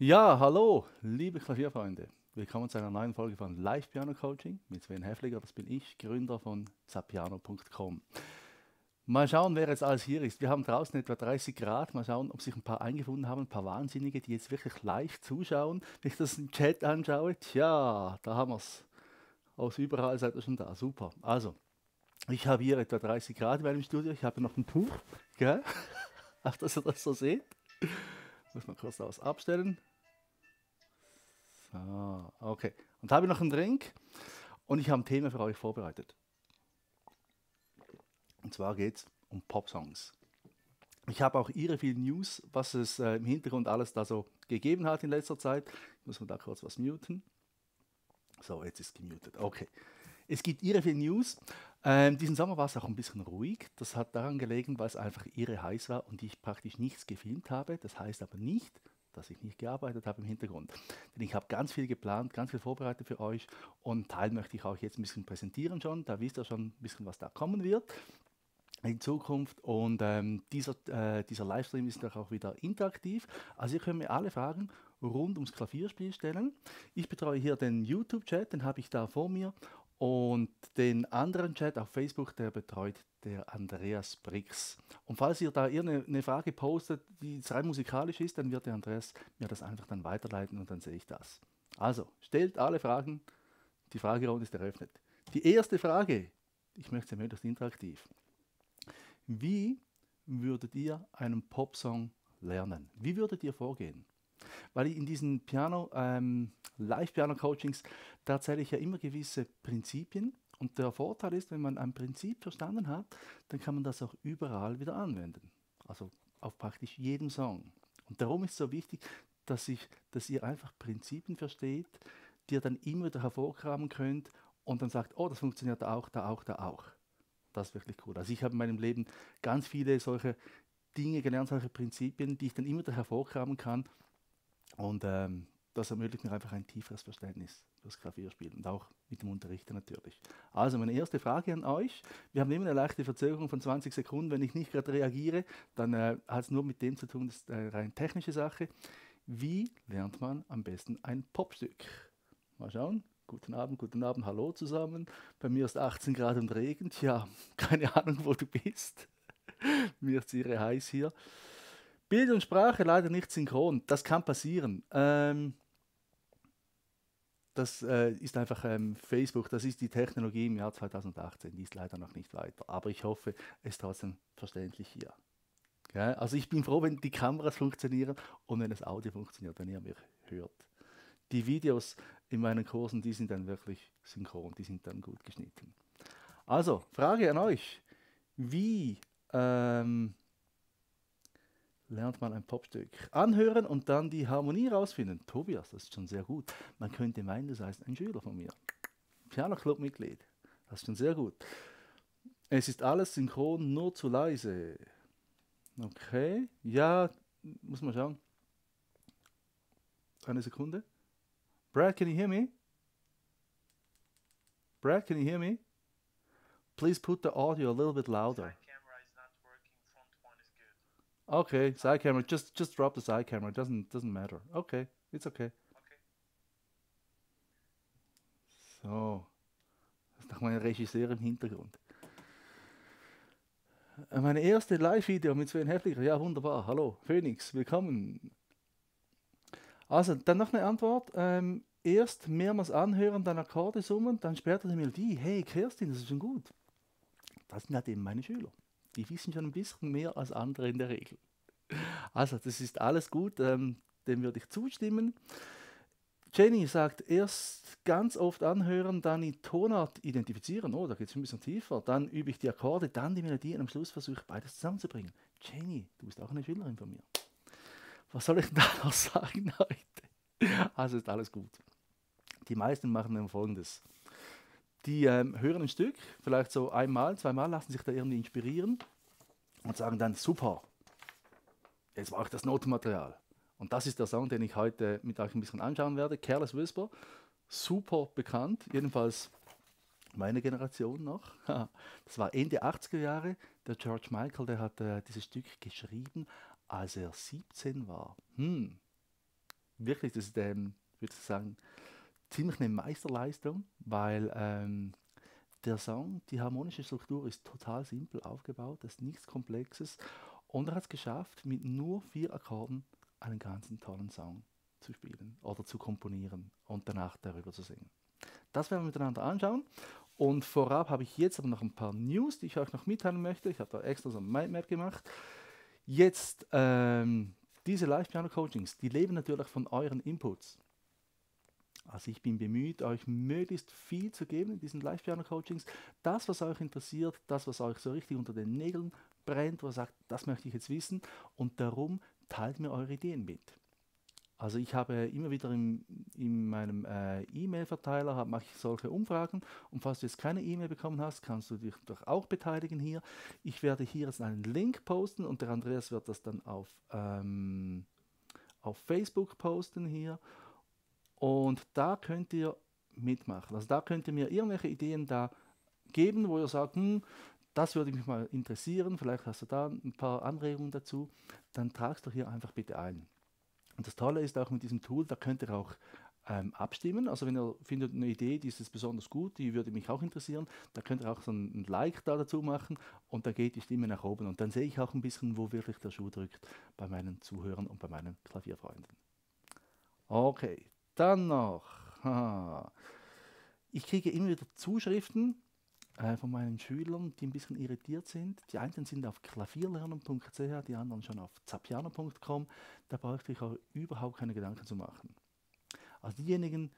Ja, hallo, liebe Klavierfreunde. Willkommen zu einer neuen Folge von Live Piano Coaching mit Sven Heffliger. Das bin ich, Gründer von zapiano.com. Mal schauen, wer jetzt alles hier ist. Wir haben draußen etwa 30 Grad. Mal schauen, ob sich ein paar eingefunden haben, ein paar Wahnsinnige, die jetzt wirklich live zuschauen. Wenn ich das im Chat anschaue, tja, da haben wir es. Aus überall seid ihr schon da. Super. Also, ich habe hier etwa 30 Grad in meinem Studio. Ich habe noch ein Tuch, gell? Ach, dass ihr das so seht. Muss man kurz das abstellen. So, okay. Und habe noch einen Drink und ich habe ein Thema für euch vorbereitet. Und zwar geht es um Pop-Songs. Ich habe auch ihre vielen News, was es äh, im Hintergrund alles da so gegeben hat in letzter Zeit. Ich muss mal da kurz was muten. So, jetzt ist gemutet. Okay. Es gibt ihre vielen News. Ähm, diesen Sommer war es auch ein bisschen ruhig. Das hat daran gelegen, weil es einfach irre heiß war und ich praktisch nichts gefilmt habe. Das heißt aber nicht, dass ich nicht gearbeitet habe im Hintergrund. Denn ich habe ganz viel geplant, ganz viel vorbereitet für euch und Teil möchte ich auch jetzt ein bisschen präsentieren schon. Da wisst ihr schon ein bisschen, was da kommen wird in Zukunft und ähm, dieser, äh, dieser Livestream ist auch wieder interaktiv. Also ihr könnt mir alle Fragen rund ums Klavierspiel stellen. Ich betreue hier den YouTube-Chat, den habe ich da vor mir und den anderen Chat auf Facebook, der betreut der Andreas Brix. Und falls ihr da irgendeine Frage postet, die rein musikalisch ist, dann wird der Andreas mir das einfach dann weiterleiten und dann sehe ich das. Also, stellt alle Fragen. Die Fragerunde ist eröffnet. Die erste Frage, ich möchte sie möglichst interaktiv. Wie würdet ihr einen Popsong lernen? Wie würdet ihr vorgehen? Weil in diesen Piano, ähm, Live-Piano-Coachings, da erzähle ich ja immer gewisse Prinzipien. Und der Vorteil ist, wenn man ein Prinzip verstanden hat, dann kann man das auch überall wieder anwenden. Also auf praktisch jedem Song. Und darum ist es so wichtig, dass, ich, dass ihr einfach Prinzipien versteht, die ihr dann immer wieder hervorkramen könnt und dann sagt, oh, das funktioniert auch, da auch, da auch. Das ist wirklich cool. Also ich habe in meinem Leben ganz viele solche Dinge gelernt, solche Prinzipien, die ich dann immer wieder hervorkramen kann und ähm, das ermöglicht mir einfach ein tieferes Verständnis fürs Klavierspielen und auch mit dem Unterrichten natürlich. Also meine erste Frage an euch. Wir haben immer eine leichte Verzögerung von 20 Sekunden. Wenn ich nicht gerade reagiere, dann äh, hat es nur mit dem zu tun, das ist eine rein technische Sache. Wie lernt man am besten ein Popstück? Mal schauen. Guten Abend, guten Abend, hallo zusammen. Bei mir ist 18 Grad und Regen. Tja, keine Ahnung, wo du bist. mir ist irre heiß hier. Bild und Sprache leider nicht synchron. Das kann passieren. Ähm, das äh, ist einfach ähm, Facebook, das ist die Technologie im Jahr 2018, die ist leider noch nicht weiter. Aber ich hoffe, es ist trotzdem verständlich hier. Ja, also ich bin froh, wenn die Kameras funktionieren und wenn das Audio funktioniert, wenn ihr mich hört. Die Videos in meinen Kursen, die sind dann wirklich synchron, die sind dann gut geschnitten. Also, Frage an euch. Wie ähm, lernt man ein Popstück. Anhören und dann die Harmonie rausfinden. Tobias, das ist schon sehr gut. Man könnte meinen, das heißt ein Schüler von mir. Piano-Club-Mitglied. Das ist schon sehr gut. Es ist alles synchron, nur zu leise. Okay, ja, muss man schauen. Eine Sekunde. Brad, can you hear me? Brad, can you hear me? Please put the audio a little bit louder. Okay, side camera. Just just drop the side camera. Doesn't doesn't matter. Okay, it's okay. So, das ist noch mein Regisseur im Hintergrund. Meine erste Live-Video mit Sven Hefliger. Ja, wunderbar. Hallo, Phoenix, willkommen. Also, dann noch eine Antwort. Ähm, erst mehrmals anhören, dann Akkorde summen, dann später die Melodie. Hey, Kerstin, das ist schon gut. Das sind halt eben meine Schüler die wissen schon ein bisschen mehr als andere in der Regel. Also, das ist alles gut, ähm, dem würde ich zustimmen. Jenny sagt, erst ganz oft anhören, dann die Tonart identifizieren. Oh, da geht es ein bisschen tiefer. Dann übe ich die Akkorde, dann die Melodie und am Schluss versuche ich beides zusammenzubringen. Jenny, du bist auch eine Schülerin von mir. Was soll ich denn da noch sagen heute? Also ist alles gut. Die meisten machen dann folgendes die ähm, hören ein Stück, vielleicht so einmal, zweimal, lassen sich da irgendwie inspirieren und sagen dann, super, jetzt brauche ich das Notenmaterial. Und das ist der Song, den ich heute mit euch ein bisschen anschauen werde. Careless Whisper, super bekannt, jedenfalls meine Generation noch. Das war Ende 80er Jahre. Der George Michael, der hat äh, dieses Stück geschrieben, als er 17 war. Hm. wirklich, das ist, ähm, würde ich sagen, ziemlich eine Meisterleistung, weil ähm, der Song, die harmonische Struktur ist total simpel aufgebaut, das ist nichts Komplexes und er hat es geschafft, mit nur vier Akkorden einen ganzen tollen Song zu spielen oder zu komponieren und danach darüber zu singen. Das werden wir miteinander anschauen. Und vorab habe ich jetzt aber noch ein paar News, die ich euch noch mitteilen möchte. Ich habe da extra so ein Mindmap gemacht. Jetzt, ähm, diese Live-Piano-Coachings, die leben natürlich von euren Inputs. Also ich bin bemüht, euch möglichst viel zu geben in diesen Live-Piano-Coachings. Das, was euch interessiert, das, was euch so richtig unter den Nägeln brennt, ihr sagt, das möchte ich jetzt wissen. Und darum teilt mir eure Ideen mit. Also ich habe immer wieder im, in meinem äh, E-Mail-Verteiler mache ich solche Umfragen und falls du jetzt keine E-Mail bekommen hast, kannst du dich doch auch beteiligen hier. Ich werde hier jetzt einen Link posten und der Andreas wird das dann auf, ähm, auf Facebook posten hier und da könnt ihr mitmachen. Also da könnt ihr mir irgendwelche Ideen da geben, wo ihr sagt, hm, das würde mich mal interessieren, vielleicht hast du da ein paar Anregungen dazu, dann tragst du hier einfach bitte ein. Und das Tolle ist auch mit diesem Tool, da könnt ihr auch ähm, abstimmen. Also wenn ihr findet eine Idee, die ist besonders gut, die würde mich auch interessieren, da könnt ihr auch so ein, Like da dazu machen und dann geht die Stimme nach oben. Und dann sehe ich auch ein bisschen, wo wirklich der Schuh drückt bei meinen Zuhörern und bei meinen Klavierfreunden. Okay, dann noch. Ich kriege immer wieder Zuschriften äh, von meinen Schülern, die ein bisschen irritiert sind. Die einen sind auf klavierlernen.ch, die anderen schon auf zapiano.com. Da brauchte ich auch überhaupt keine Gedanken zu machen. Also diejenigen,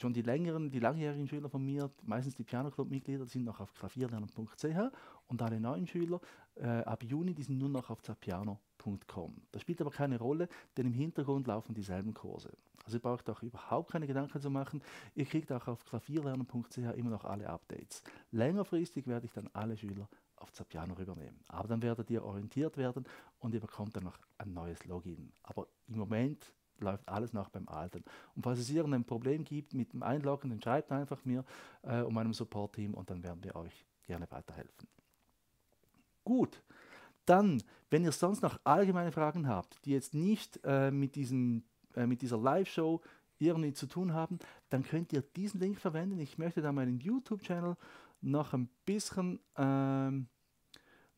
schon die längeren, die langjährigen Schüler von mir, meistens die Piano Club Mitglieder, sind noch auf klavierlernen.ch und alle neuen Schüler äh, ab Juni, die sind nur noch auf zapiano.com. Das spielt aber keine Rolle, denn im Hintergrund laufen dieselben Kurse. Also ihr braucht auch überhaupt keine Gedanken zu machen. Ihr kriegt auch auf klavierlernen.ch immer noch alle Updates. Längerfristig werde ich dann alle Schüler auf Zapiano rübernehmen. Aber dann werdet ihr orientiert werden und ihr bekommt dann noch ein neues Login. Aber im Moment läuft alles noch beim Alten. Und falls es irgendein Problem gibt mit dem Einloggen, dann schreibt einfach mir äh, um meinem Support-Team und dann werden wir euch gerne weiterhelfen. Gut, dann, wenn ihr sonst noch allgemeine Fragen habt, die jetzt nicht äh, mit diesem äh, mit dieser Live-Show irgendwie zu tun haben, dann könnt ihr diesen Link verwenden. Ich möchte da meinen YouTube-Channel noch ein bisschen ähm,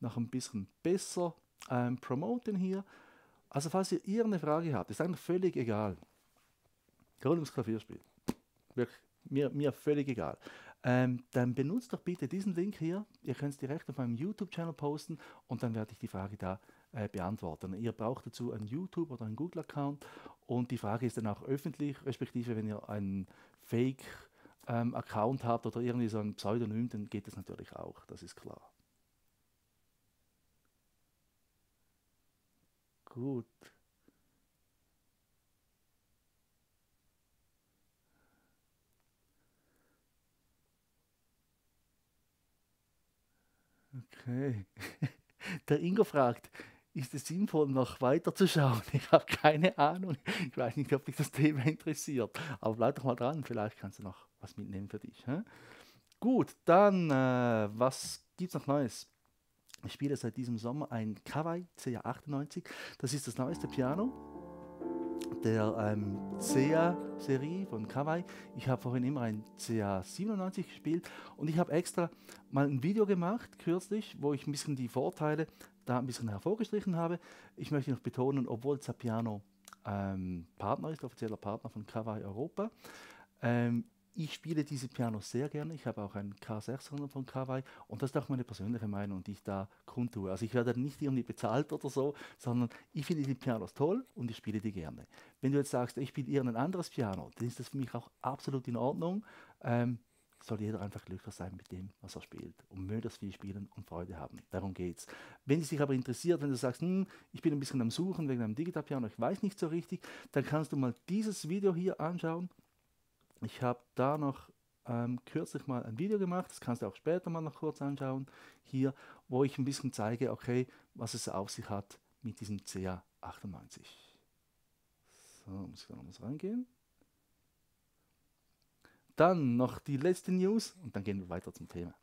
noch ein bisschen besser ähm, promoten hier. Also falls ihr irgendeine Frage habt, ist eigentlich völlig egal. Gerade ums. Wirklich, mir, mir völlig egal. Ähm, dann benutzt doch bitte diesen Link hier. Ihr könnt es direkt auf meinem YouTube-Channel posten und dann werde ich die Frage da äh, beantworten. Ihr braucht dazu einen YouTube oder einen Google-Account und die Frage ist dann auch öffentlich, respektive wenn ihr einen Fake-Account ähm, habt oder irgendwie so ein Pseudonym, dann geht das natürlich auch, das ist klar. Gut. Okay. Der Ingo fragt, ist es sinnvoll, noch weiter zu schauen? Ich habe keine Ahnung. Ich weiß nicht, ob dich das Thema interessiert. Aber bleib doch mal dran, vielleicht kannst du noch was mitnehmen für dich. Hä? Gut, dann, äh, was es noch Neues? Ich spiele seit diesem Sommer ein Kawai CA98. Das ist das neueste Piano der ähm, CA-Serie von Kawai. Ich habe vorhin immer ein CA97 gespielt und ich habe extra mal ein Video gemacht, kürzlich, wo ich ein bisschen die Vorteile da ein bisschen hervorgestrichen habe. Ich möchte noch betonen, obwohl Zapiano ähm, Partner ist, offizieller Partner von Kawai Europa, ähm, ich spiele diese Pianos sehr gerne. Ich habe auch einen K600 von Kawai und das ist auch meine persönliche Meinung, die ich da kundtue. Also ich werde nicht irgendwie bezahlt oder so, sondern ich finde die Pianos toll und ich spiele die gerne. Wenn du jetzt sagst, ich spiele irgendein anderes Piano, dann ist das für mich auch absolut in Ordnung. Ähm, soll jeder einfach glücklich sein mit dem, was er spielt und möglichst viel spielen und Freude haben. Darum geht's. Wenn es dich aber interessiert, wenn du sagst, hm, ich bin ein bisschen am Suchen wegen einem Digital-Piano, ich weiß nicht so richtig, dann kannst du mal dieses Video hier anschauen. Ich habe da noch ähm, kürzlich mal ein Video gemacht, das kannst du auch später mal noch kurz anschauen, hier, wo ich ein bisschen zeige, okay, was es auf sich hat mit diesem CA98. So, muss ich da noch was reingehen. Dann noch die letzte News und dann gehen wir weiter zum Thema.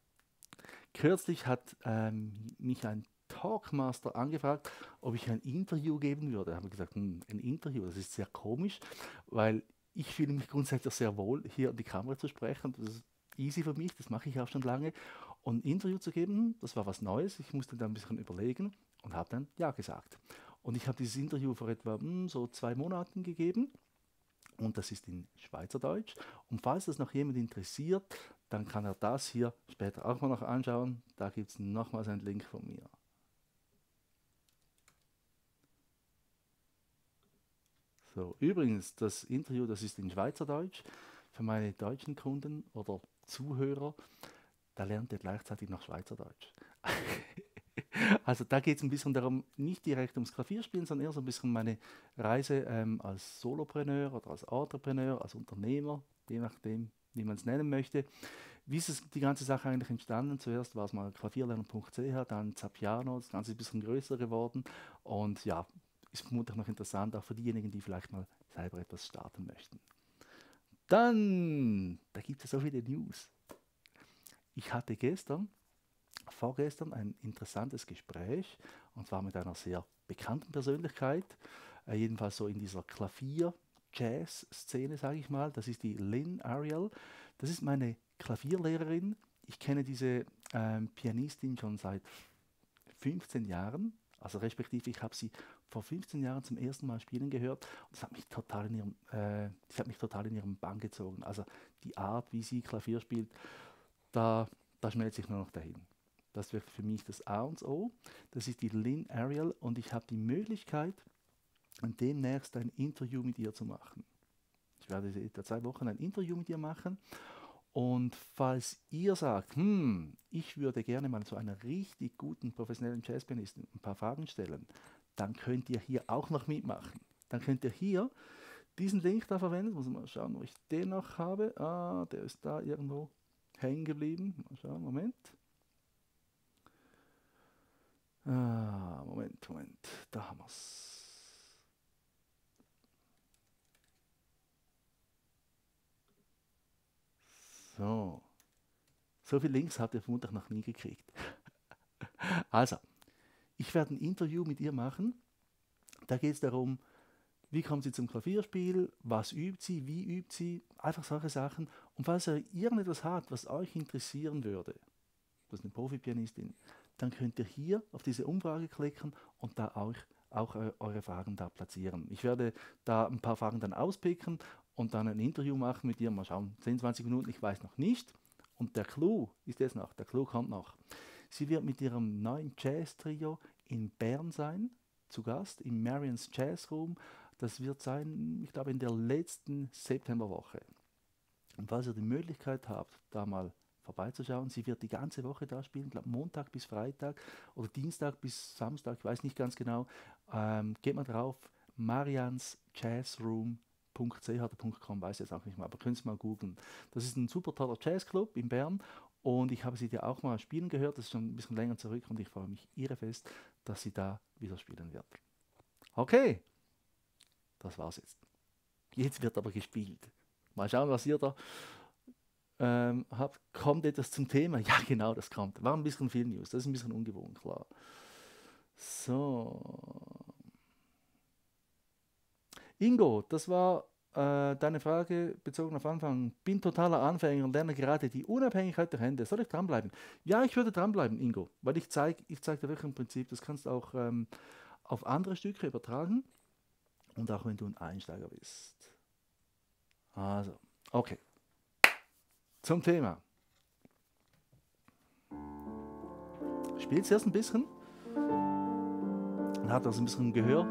Kürzlich hat ähm, mich ein Talkmaster angefragt, ob ich ein Interview geben würde. Da habe ich gesagt, hm, ein Interview, das ist sehr komisch, weil ich fühle mich grundsätzlich sehr wohl, hier in die Kamera zu sprechen. Das ist easy für mich, das mache ich auch schon lange. Und ein Interview zu geben, das war was Neues. Ich musste da ein bisschen überlegen und habe dann Ja gesagt. Und ich habe dieses Interview vor etwa hm, so zwei Monaten gegeben. Und das ist in Schweizerdeutsch. Und falls das noch jemand interessiert, dann kann er das hier später auch mal noch anschauen. Da gibt es nochmals einen Link von mir. So, übrigens, das Interview, das ist in Schweizerdeutsch für meine deutschen Kunden oder Zuhörer. Da lernt ihr gleichzeitig noch Schweizerdeutsch. also da geht es ein bisschen darum, nicht direkt ums Klavierspielen, sondern eher so ein bisschen meine Reise ähm, als Solopreneur oder als Entrepreneur, als Unternehmer, je nachdem, wie man es nennen möchte. Wie ist es die ganze Sache eigentlich entstanden? Zuerst war es mal klavierlernen.ch, dann Zapiano, das Ganze ist ein bisschen größer geworden und ja, ist vermutlich noch interessant, auch für diejenigen, die vielleicht mal selber etwas starten möchten. Dann, da gibt es so viele News. Ich hatte gestern, vorgestern ein interessantes Gespräch und zwar mit einer sehr bekannten Persönlichkeit, äh, jedenfalls so in dieser Klavier-Jazz-Szene, sage ich mal. Das ist die Lynn Ariel. Das ist meine Klavierlehrerin. Ich kenne diese ähm, Pianistin schon seit 15 Jahren. Also respektive, ich habe sie vor 15 Jahren zum ersten Mal spielen gehört und das hat mich total in ihrem, äh, das hat mich total in ihrem Bann gezogen. Also die Art, wie sie Klavier spielt, da, da schmelze ich nur noch dahin. Das wird für mich das A und O. Das ist die Lynn Ariel und ich habe die Möglichkeit, demnächst ein Interview mit ihr zu machen. Ich werde in zwei Wochen ein Interview mit ihr machen und falls ihr sagt, hm, ich würde gerne mal zu einer richtig guten professionellen Jazzpianistin ein paar Fragen stellen, dann könnt ihr hier auch noch mitmachen. Dann könnt ihr hier diesen Link da verwenden. Muss mal schauen, wo ich den noch habe. Ah, der ist da irgendwo hängen geblieben. Mal schauen, Moment. Ah, Moment, Moment. Da haben wir es. So. So viele Links habt ihr vermutlich noch nie gekriegt. also, ich werde ein Interview mit ihr machen. Da geht es darum, wie kommt sie zum Klavierspiel, was übt sie, wie übt sie, einfach solche Sachen. Und falls ihr irgendetwas habt, was euch interessieren würde, das ist eine Profi-Pianistin, dann könnt ihr hier auf diese Umfrage klicken und da auch, auch eure Fragen da platzieren. Ich werde da ein paar Fragen dann auspicken und dann ein Interview machen mit ihr. Mal schauen, 10, 20 Minuten, ich weiß noch nicht. Und der Clou ist jetzt noch, der Clou kommt noch. Sie wird mit ihrem neuen Jazz-Trio in Bern sein, zu Gast im Marians Jazz Room. Das wird sein, ich glaube, in der letzten Septemberwoche. Und falls ihr die Möglichkeit habt, da mal vorbeizuschauen, sie wird die ganze Woche da spielen, glaube Montag bis Freitag oder Dienstag bis Samstag, ich weiß nicht ganz genau. Ähm, geht mal drauf, Marians Jazz Room .ch oder .com, weiß jetzt auch nicht mehr, aber können Sie mal googeln. Das ist ein super toller Jazzclub in Bern und ich habe sie ja auch mal spielen gehört, das ist schon ein bisschen länger zurück und ich freue mich irre fest, dass sie da wieder spielen wird. Okay, das war's jetzt. Jetzt wird aber gespielt. Mal schauen, was ihr da ähm, habt. Kommt etwas zum Thema? Ja, genau, das kommt. War ein bisschen viel News, das ist ein bisschen ungewohnt, klar. So. Ingo, das war äh, deine Frage bezogen auf Anfang. Bin totaler Anfänger und lerne gerade die Unabhängigkeit der Hände. Soll ich dranbleiben? Ja, ich würde dranbleiben, Ingo, weil ich zeige ich zeig dir wirklich ein Prinzip, das kannst du auch ähm, auf andere Stücke übertragen und auch wenn du ein Einsteiger bist. Also, okay. Zum Thema. Spielt es erst ein bisschen. Dann hat das ein bisschen Gehör.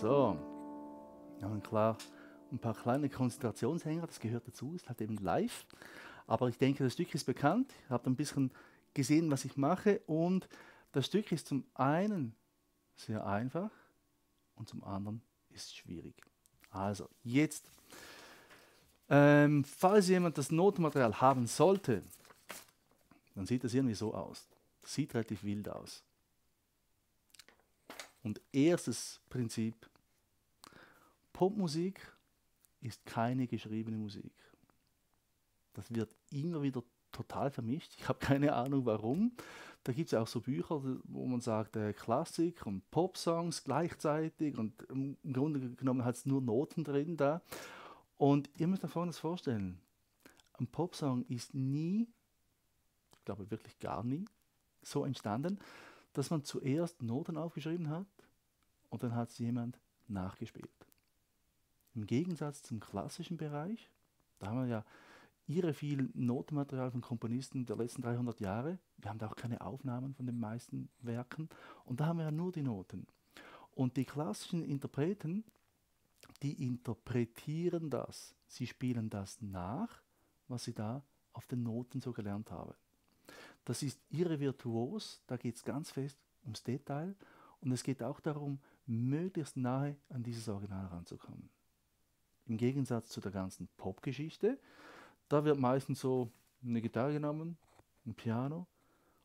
So, wir haben klar ein paar kleine Konzentrationshänger, das gehört dazu, ist halt eben live. Aber ich denke, das Stück ist bekannt. Ich habe ein bisschen gesehen, was ich mache. Und das Stück ist zum einen sehr einfach und zum anderen ist schwierig. Also, jetzt, ähm, falls jemand das Notenmaterial haben sollte, dann sieht das irgendwie so aus. Sieht relativ wild aus. Und erstes Prinzip, Popmusik ist keine geschriebene Musik. Das wird immer wieder total vermischt. Ich habe keine Ahnung warum. Da gibt es auch so Bücher, wo man sagt, äh, Klassik und Popsongs gleichzeitig und im Grunde genommen hat es nur Noten drin da. Und ihr müsst euch Folgendes vorstellen. Ein Popsong ist nie, ich glaube wirklich gar nie, so entstanden, dass man zuerst Noten aufgeschrieben hat und dann hat es jemand nachgespielt. Im Gegensatz zum klassischen Bereich, da haben wir ja irre viel Notenmaterial von Komponisten der letzten 300 Jahre. Wir haben da auch keine Aufnahmen von den meisten Werken und da haben wir ja nur die Noten. Und die klassischen Interpreten, die interpretieren das. Sie spielen das nach, was sie da auf den Noten so gelernt haben. Das ist irre virtuos, da geht es ganz fest ums Detail und es geht auch darum, möglichst nahe an dieses Original ranzukommen. Im Gegensatz zu der ganzen Popgeschichte, da wird meistens so eine Gitarre genommen, ein Piano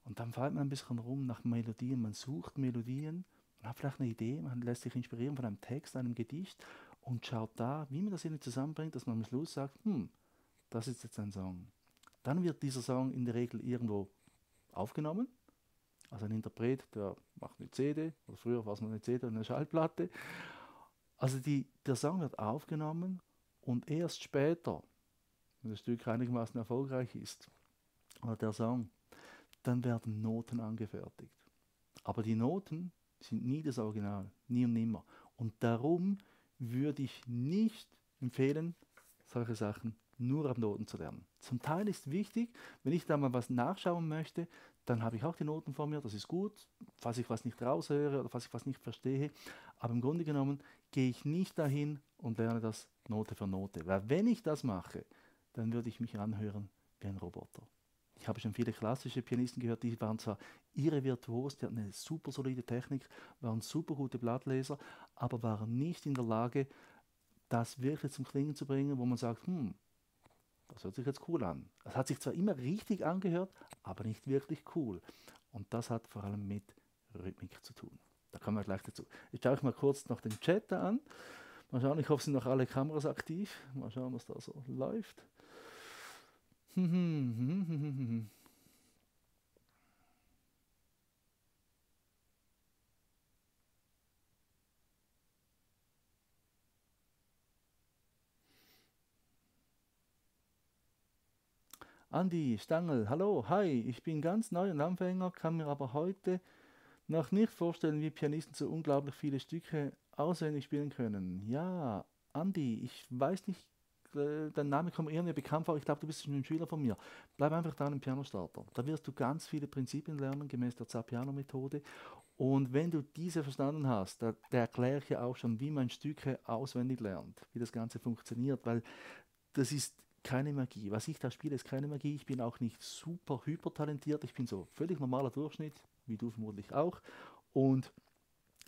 und dann fällt man ein bisschen rum nach Melodien. Man sucht Melodien, man hat vielleicht eine Idee, man lässt sich inspirieren von einem Text, einem Gedicht und schaut da, wie man das irgendwie zusammenbringt, dass man am Schluss sagt, hm, das ist jetzt ein Song. Dann wird dieser Song in der Regel irgendwo aufgenommen. Also ein Interpret, der macht eine CD, oder früher war es eine CD und eine Schallplatte. Also die, der Song wird aufgenommen und erst später, wenn das Stück einigermaßen erfolgreich ist, oder der Song, dann werden Noten angefertigt. Aber die Noten sind nie das Original, nie und nimmer. Und darum würde ich nicht empfehlen, solche Sachen nur ab Noten zu lernen. Zum Teil ist wichtig, wenn ich da mal was nachschauen möchte, dann habe ich auch die Noten vor mir, das ist gut, falls ich was nicht raushöre oder falls ich was nicht verstehe. Aber im Grunde genommen gehe ich nicht dahin und lerne das Note für Note. Weil wenn ich das mache, dann würde ich mich anhören wie ein Roboter. Ich habe schon viele klassische Pianisten gehört, die waren zwar ihre Virtuos, die hatten eine super solide Technik, waren super gute Blattleser, aber waren nicht in der Lage, das wirklich zum Klingen zu bringen, wo man sagt, hm, das hört sich jetzt cool an. Es hat sich zwar immer richtig angehört, aber nicht wirklich cool. Und das hat vor allem mit Rhythmik zu tun. Da kommen wir gleich dazu. Ich schaue euch mal kurz noch den Chat da an. Mal schauen, ich hoffe, sind noch alle Kameras aktiv. Mal schauen, was da so läuft. Andi Stangl, hallo, hi, ich bin ganz neu und Anfänger, kann mir aber heute noch nicht vorstellen, wie Pianisten so unglaublich viele Stücke auswendig spielen können. Ja, Andi, ich weiß nicht, äh, dein Name kommt mir irgendwie bekannt vor, ich glaube, du bist schon ein Schüler von mir. Bleib einfach da im Pianostarter. Da wirst du ganz viele Prinzipien lernen, gemäß der Zapiano-Methode. Und wenn du diese verstanden hast, da, da erkläre ich ja auch schon, wie man Stücke auswendig lernt, wie das Ganze funktioniert, weil das ist keine Magie. Was ich da spiele, ist keine Magie. Ich bin auch nicht super hypertalentiert. Ich bin so völlig normaler Durchschnitt, wie du vermutlich auch. Und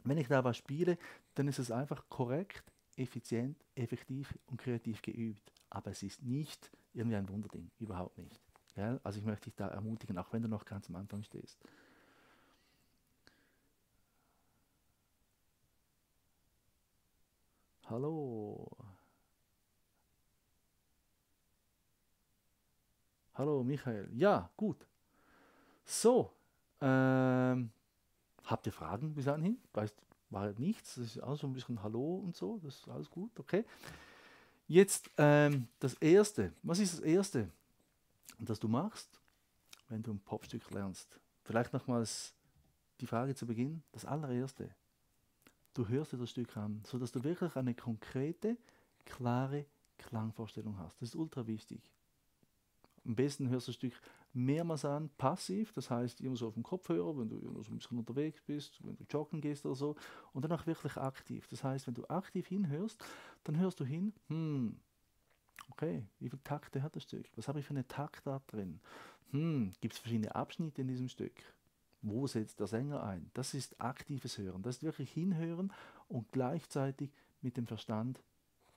wenn ich da was spiele, dann ist es einfach korrekt, effizient, effektiv und kreativ geübt. Aber es ist nicht irgendwie ein Wunderding, überhaupt nicht. Ja? Also ich möchte dich da ermutigen, auch wenn du noch ganz am Anfang stehst. Hallo. Hallo Michael. Ja, gut. So, ähm, habt ihr Fragen bis dahin? Weißt, war nichts. Das ist auch so ein bisschen Hallo und so. Das ist alles gut, okay. Jetzt ähm, das Erste. Was ist das Erste, das du machst, wenn du ein Popstück lernst? Vielleicht nochmals die Frage zu Beginn. Das allererste. Du hörst dir das Stück an, sodass du wirklich eine konkrete, klare Klangvorstellung hast. Das ist ultra wichtig. Am besten hörst du das Stück mehrmals an, passiv, das heißt immer so auf dem Kopfhörer, wenn du so ein bisschen unterwegs bist, wenn du joggen gehst oder so, und dann auch wirklich aktiv. Das heißt, wenn du aktiv hinhörst, dann hörst du hin, hm, okay, wie viele Takte hat das Stück? Was habe ich für eine Taktart drin? Hm, gibt es verschiedene Abschnitte in diesem Stück? Wo setzt der Sänger ein? Das ist aktives Hören. Das ist wirklich hinhören und gleichzeitig mit dem Verstand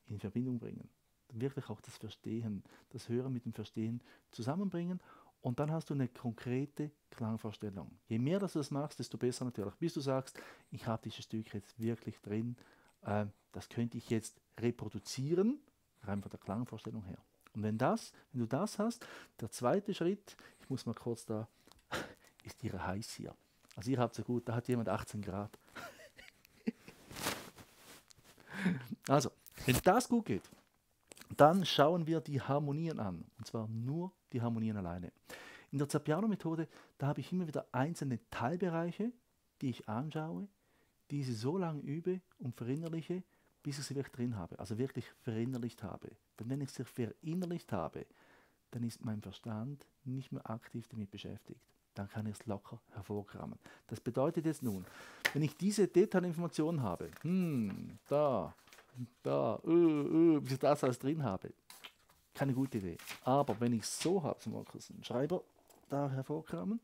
in Verbindung bringen. Wirklich auch das Verstehen, das Hören mit dem Verstehen zusammenbringen und dann hast du eine konkrete Klangvorstellung. Je mehr dass du das machst, desto besser natürlich. Bis du sagst, ich habe dieses Stück jetzt wirklich drin, äh, das könnte ich jetzt reproduzieren, rein von der Klangvorstellung her. Und wenn das, wenn du das hast, der zweite Schritt, ich muss mal kurz da, ist ihre heiß hier. Also ihr habt so gut, da hat jemand 18 Grad. also, wenn das gut geht, dann schauen wir die Harmonien an. Und zwar nur die Harmonien alleine. In der Zappiano-Methode, da habe ich immer wieder einzelne Teilbereiche, die ich anschaue, diese so lange übe und verinnerliche, bis ich sie wirklich drin habe. Also wirklich verinnerlicht habe. Denn wenn ich sie verinnerlicht habe, dann ist mein Verstand nicht mehr aktiv damit beschäftigt. Dann kann ich es locker hervorkramen. Das bedeutet jetzt nun, wenn ich diese Detailinformation habe, hm, da, da, öh, öh, bis ich das alles drin habe, keine gute Idee. Aber wenn ich es so habe, zum Beispiel einen Schreiber da hervorkramen,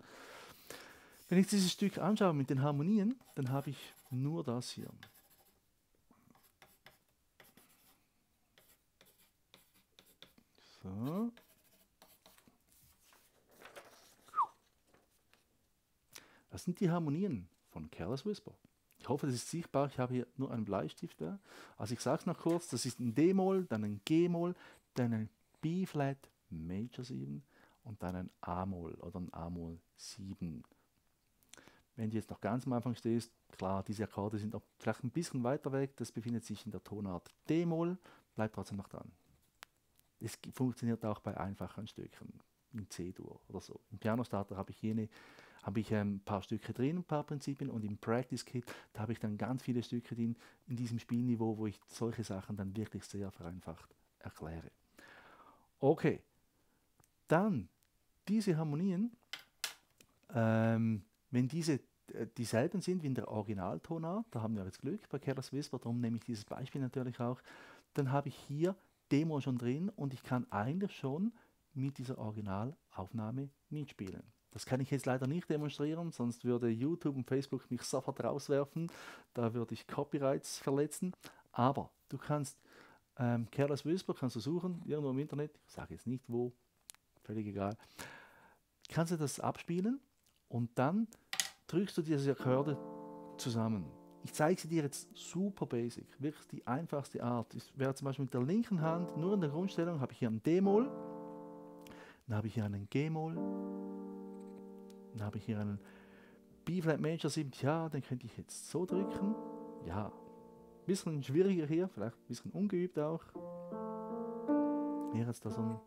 wenn ich dieses Stück anschaue mit den Harmonien, dann habe ich nur das hier. So. Das sind die Harmonien von Careless Whisper. Ich hoffe, das ist sichtbar. Ich habe hier nur einen Bleistift da. Also ich sage es noch kurz, das ist ein D-Moll, dann ein G-Moll, dann ein B-Flat Major 7 und dann ein A-Moll oder ein A-Moll 7. Wenn du jetzt noch ganz am Anfang stehst, klar, diese Akkorde sind noch vielleicht ein bisschen weiter weg, das befindet sich in der Tonart D-Moll, bleibt trotzdem noch dran. Es funktioniert auch bei einfachen Stücken, in C-Dur oder so. Im Piano Starter habe ich jene habe ich ein paar Stücke drin, ein paar Prinzipien und im Practice Kit, da habe ich dann ganz viele Stücke drin in diesem Spielniveau, wo ich solche Sachen dann wirklich sehr vereinfacht erkläre. Okay, dann diese Harmonien, ähm, wenn diese äh, dieselben sind wie in der Originaltonart, da haben wir jetzt Glück bei Careless Whisper, darum nehme ich dieses Beispiel natürlich auch, dann habe ich hier Demo schon drin und ich kann eigentlich schon mit dieser Originalaufnahme mitspielen. Das kann ich jetzt leider nicht demonstrieren, sonst würde YouTube und Facebook mich sofort rauswerfen. Da würde ich Copyrights verletzen. Aber du kannst ähm, Careless Whisper kannst du suchen, irgendwo im Internet, ich sage jetzt nicht wo, völlig egal. Kannst du das abspielen und dann drückst du diese Akkorde zusammen. Ich zeige sie dir jetzt super basic, wirklich die einfachste Art. Ich wäre zum Beispiel mit der linken Hand, nur in der Grundstellung, habe ich hier ein D-Moll, dann habe ich hier einen G-Moll, dann habe ich hier einen B-Flat Major 7. Ja, den könnte ich jetzt so drücken. Ja, ein bisschen schwieriger hier, vielleicht ein bisschen ungeübt auch. Hier hat da so ein,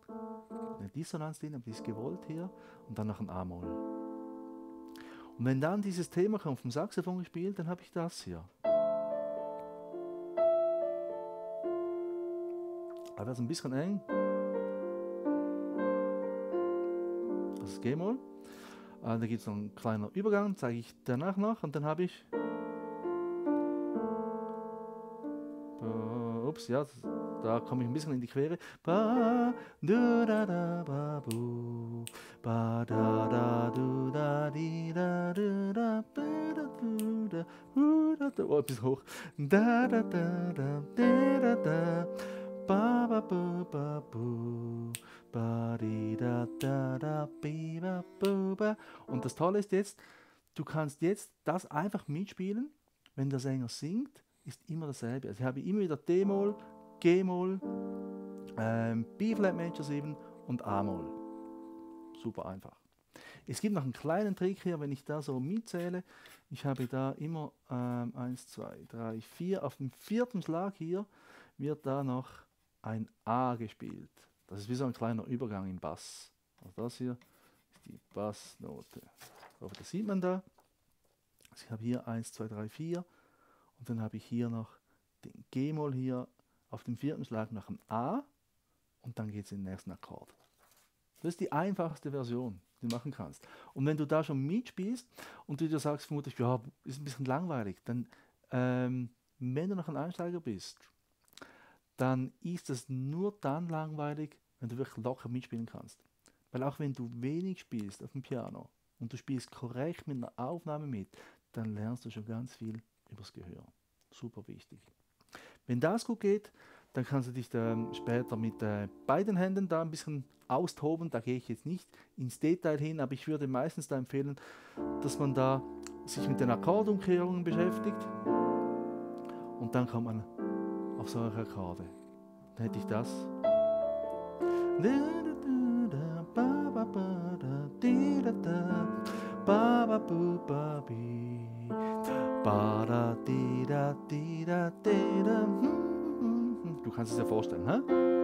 eine Dissonanz drin, aber die ist gewollt hier. Und dann noch ein A-Moll. Und wenn dann dieses Thema kommt vom Saxophon gespielt, dann habe ich das hier. Aber das ist ein bisschen eng. Das ist G-Moll. Äh, da gibt es noch einen kleinen Übergang, zeige ich danach noch. Und dann habe ich. Uh, ups, ja, da komme ich ein bisschen in die Quere. Ba, du, da, da, ba, bu. Ba, da, da, du, da, di, da, du, da, ba, da, du, da, hu, da, da. Oh, ein bisschen hoch. Da, da, da, da, da, da, da. Ba, ba, bu, ba, bu. Und das Tolle ist jetzt, du kannst jetzt das einfach mitspielen, wenn der Sänger singt, ist immer dasselbe. Also ich habe immer wieder D-Moll, G-Moll, ähm, B-Flat Major 7 und A-Moll. Super einfach. Es gibt noch einen kleinen Trick hier, wenn ich da so mitzähle. Ich habe da immer ähm, 1, 2, 3, 4. Auf dem vierten Schlag hier wird da noch ein A gespielt. Das ist wie so ein kleiner Übergang im Bass. Also das hier ist die Bassnote. Aber das sieht man da. Also ich habe hier 1, 2, 3, 4 und dann habe ich hier noch den G-Moll hier auf dem vierten Schlag nach dem A und dann geht es in den nächsten Akkord. Das ist die einfachste Version. die du machen kannst. Und wenn du da schon mitspielst und du dir sagst, vermutlich, ja, ist ein bisschen langweilig, dann, ähm, wenn du noch ein Einsteiger bist, dann ist es nur dann langweilig, wenn du wirklich locker mitspielen kannst. Weil auch wenn du wenig spielst auf dem Piano und du spielst korrekt mit einer Aufnahme mit, dann lernst du schon ganz viel übers Gehör. Super wichtig. Wenn das gut geht, dann kannst du dich dann später mit äh, beiden Händen da ein bisschen austoben. Da gehe ich jetzt nicht ins Detail hin, aber ich würde meistens da empfehlen, dass man da sich mit den Akkordumkehrungen beschäftigt und dann kommt man auf solche Akkorde. Dann hätte ich das. Du kannst es dir vorstellen, hä?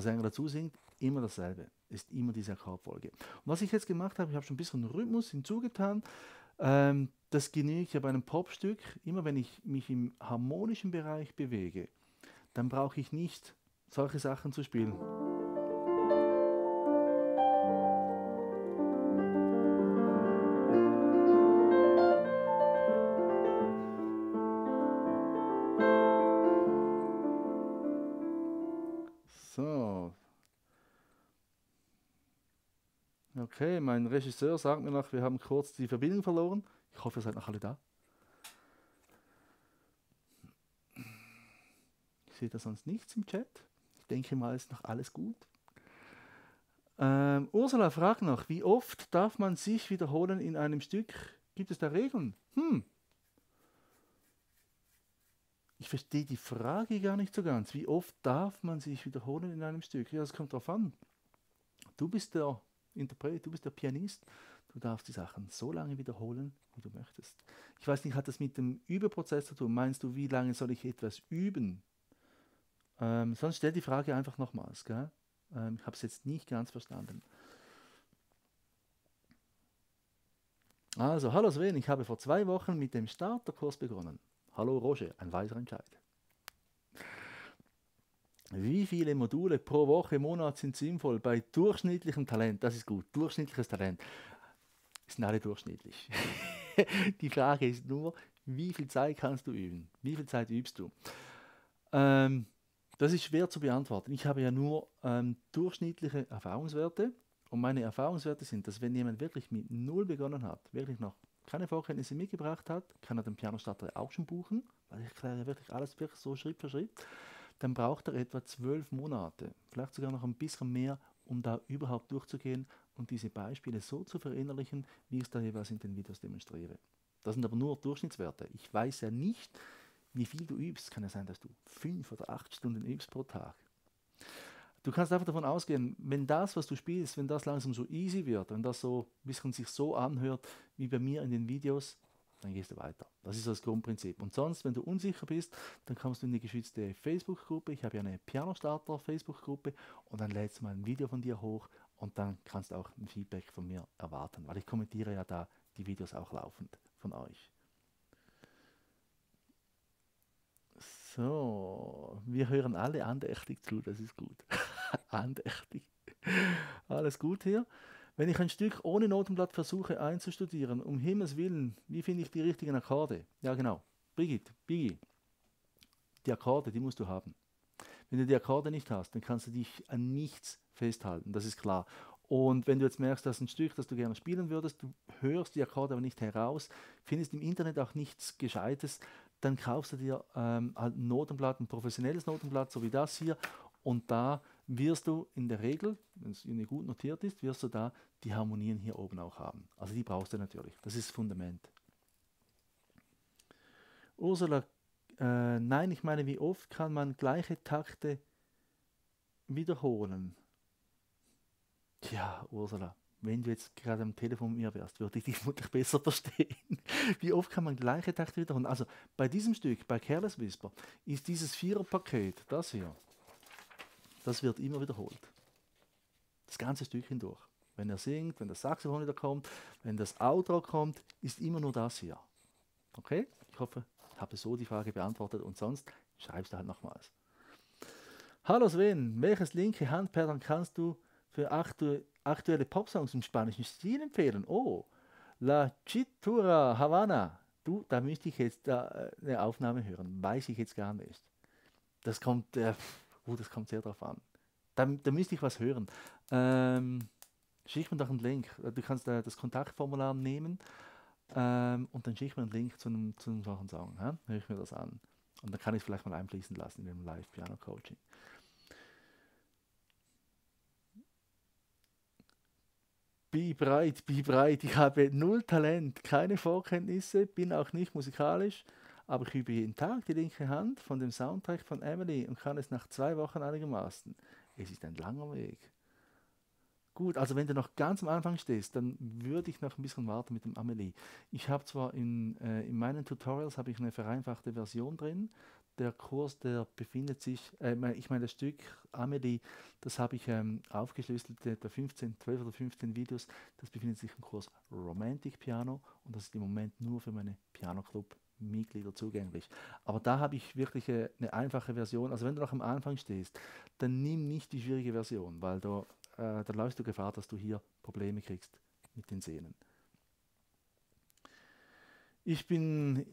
Der Sänger dazu singt, immer dasselbe. Ist immer diese Akkordfolge. Und was ich jetzt gemacht habe, ich habe schon ein bisschen Rhythmus hinzugetan. Ähm, das genüge ich ja bei einem Popstück. Immer wenn ich mich im harmonischen Bereich bewege, dann brauche ich nicht solche Sachen zu spielen. Okay, mein Regisseur sagt mir noch, wir haben kurz die Verbindung verloren. Ich hoffe, ihr seid noch alle da. Ich sehe da sonst nichts im Chat. Ich denke mal, ist noch alles gut. Ähm, Ursula fragt noch, wie oft darf man sich wiederholen in einem Stück? Gibt es da Regeln? Hm. Ich verstehe die Frage gar nicht so ganz. Wie oft darf man sich wiederholen in einem Stück? Ja, es kommt darauf an. Du bist der Interpret, du bist der Pianist. Du darfst die Sachen so lange wiederholen, wie du möchtest. Ich weiß nicht, hat das mit dem Übeprozess zu tun? Meinst du, wie lange soll ich etwas üben? Ähm, sonst stell die Frage einfach nochmals. Gell? Ähm, ich habe es jetzt nicht ganz verstanden. Also, hallo Sven, ich habe vor zwei Wochen mit dem Starterkurs begonnen. Hallo Roger, ein weiser Entscheid. Wie viele Module pro Woche, Monat sind sinnvoll bei durchschnittlichem Talent? Das ist gut, durchschnittliches Talent. Sind alle durchschnittlich. Die Frage ist nur, wie viel Zeit kannst du üben? Wie viel Zeit übst du? Ähm, das ist schwer zu beantworten. Ich habe ja nur ähm, durchschnittliche Erfahrungswerte und meine Erfahrungswerte sind, dass wenn jemand wirklich mit Null begonnen hat, wirklich noch keine Vorkenntnisse mitgebracht hat, kann er den Pianostarter auch schon buchen, weil ich erkläre wirklich alles wirklich so Schritt für Schritt dann braucht er etwa zwölf Monate, vielleicht sogar noch ein bisschen mehr, um da überhaupt durchzugehen und diese Beispiele so zu verinnerlichen, wie ich es da jeweils in den Videos demonstriere. Das sind aber nur Durchschnittswerte. Ich weiß ja nicht, wie viel du übst. Kann ja sein, dass du fünf oder acht Stunden übst pro Tag. Du kannst einfach davon ausgehen, wenn das, was du spielst, wenn das langsam so easy wird, wenn das so ein bisschen sich so anhört wie bei mir in den Videos, dann gehst du weiter. Das ist das Grundprinzip. Und sonst, wenn du unsicher bist, dann kommst du in die geschützte Facebook-Gruppe. Ich habe ja eine Piano-Starter-Facebook-Gruppe und dann lädst du mal ein Video von dir hoch und dann kannst du auch ein Feedback von mir erwarten, weil ich kommentiere ja da die Videos auch laufend von euch. So, wir hören alle andächtig zu, das ist gut. andächtig. Alles gut hier. Wenn ich ein Stück ohne Notenblatt versuche einzustudieren, um Himmels Willen, wie finde ich die richtigen Akkorde? Ja, genau. Brigitte, Biggie, die Akkorde, die musst du haben. Wenn du die Akkorde nicht hast, dann kannst du dich an nichts festhalten, das ist klar. Und wenn du jetzt merkst, dass ein Stück, das du gerne spielen würdest, du hörst die Akkorde aber nicht heraus, findest im Internet auch nichts Gescheites, dann kaufst du dir ähm, halt ein Notenblatt, ein professionelles Notenblatt, so wie das hier, und da wirst du in der Regel, wenn es gut notiert ist, wirst du da die Harmonien hier oben auch haben. Also die brauchst du natürlich. Das ist das Fundament. Ursula, äh, nein, ich meine, wie oft kann man gleiche Takte wiederholen? Tja, Ursula, wenn du jetzt gerade am Telefon mit mir wärst, würde ich dich vermutlich besser verstehen. Wie oft kann man gleiche Takte wiederholen? Also bei diesem Stück, bei Careless Whisper, ist dieses Viererpaket, das hier, das wird immer wiederholt. Das ganze Stück hindurch. Wenn er singt, wenn das Saxophon wieder kommt, wenn das Outro kommt, ist immer nur das hier. Okay? Ich hoffe, ich habe so die Frage beantwortet und sonst schreibst du halt nochmals. Hallo Sven, welches linke Handpattern kannst du für aktu aktuelle Popsongs im spanischen Stil empfehlen? Oh, La Chitura Havana. Du, da müsste ich jetzt äh, eine Aufnahme hören. Weiß ich jetzt gar nicht. Das kommt, äh, uh, das kommt sehr darauf an. Da, da müsste ich was hören. Ähm, schick mir doch einen Link. Du kannst äh, das Kontaktformular nehmen ähm, und dann schick mir einen Link zu einem, zu einem solchen Song. Ja? Höre ich mir das an. Und dann kann ich es vielleicht mal einfließen lassen in dem Live-Piano-Coaching. Be breit, be breit. Ich habe null Talent, keine Vorkenntnisse, bin auch nicht musikalisch, aber ich übe jeden Tag die linke Hand von dem Soundtrack von Emily und kann es nach zwei Wochen einigermaßen. Es ist ein langer Weg. Gut, also wenn du noch ganz am Anfang stehst, dann würde ich noch ein bisschen warten mit dem Amelie. Ich habe zwar in, äh, in meinen Tutorials habe ich eine vereinfachte Version drin, der Kurs, der befindet sich, äh, ich meine das Stück Amelie, das habe ich ähm, aufgeschlüsselt, etwa 15, 12 oder 15 Videos, das befindet sich im Kurs Romantic Piano und das ist im Moment nur für meine Piano Club Mitglieder zugänglich. Aber da habe ich wirklich eine einfache Version. Also wenn du noch am Anfang stehst, dann nimm nicht die schwierige Version, weil da, äh, da läufst du Gefahr, dass du hier Probleme kriegst mit den Sehnen. Ich bin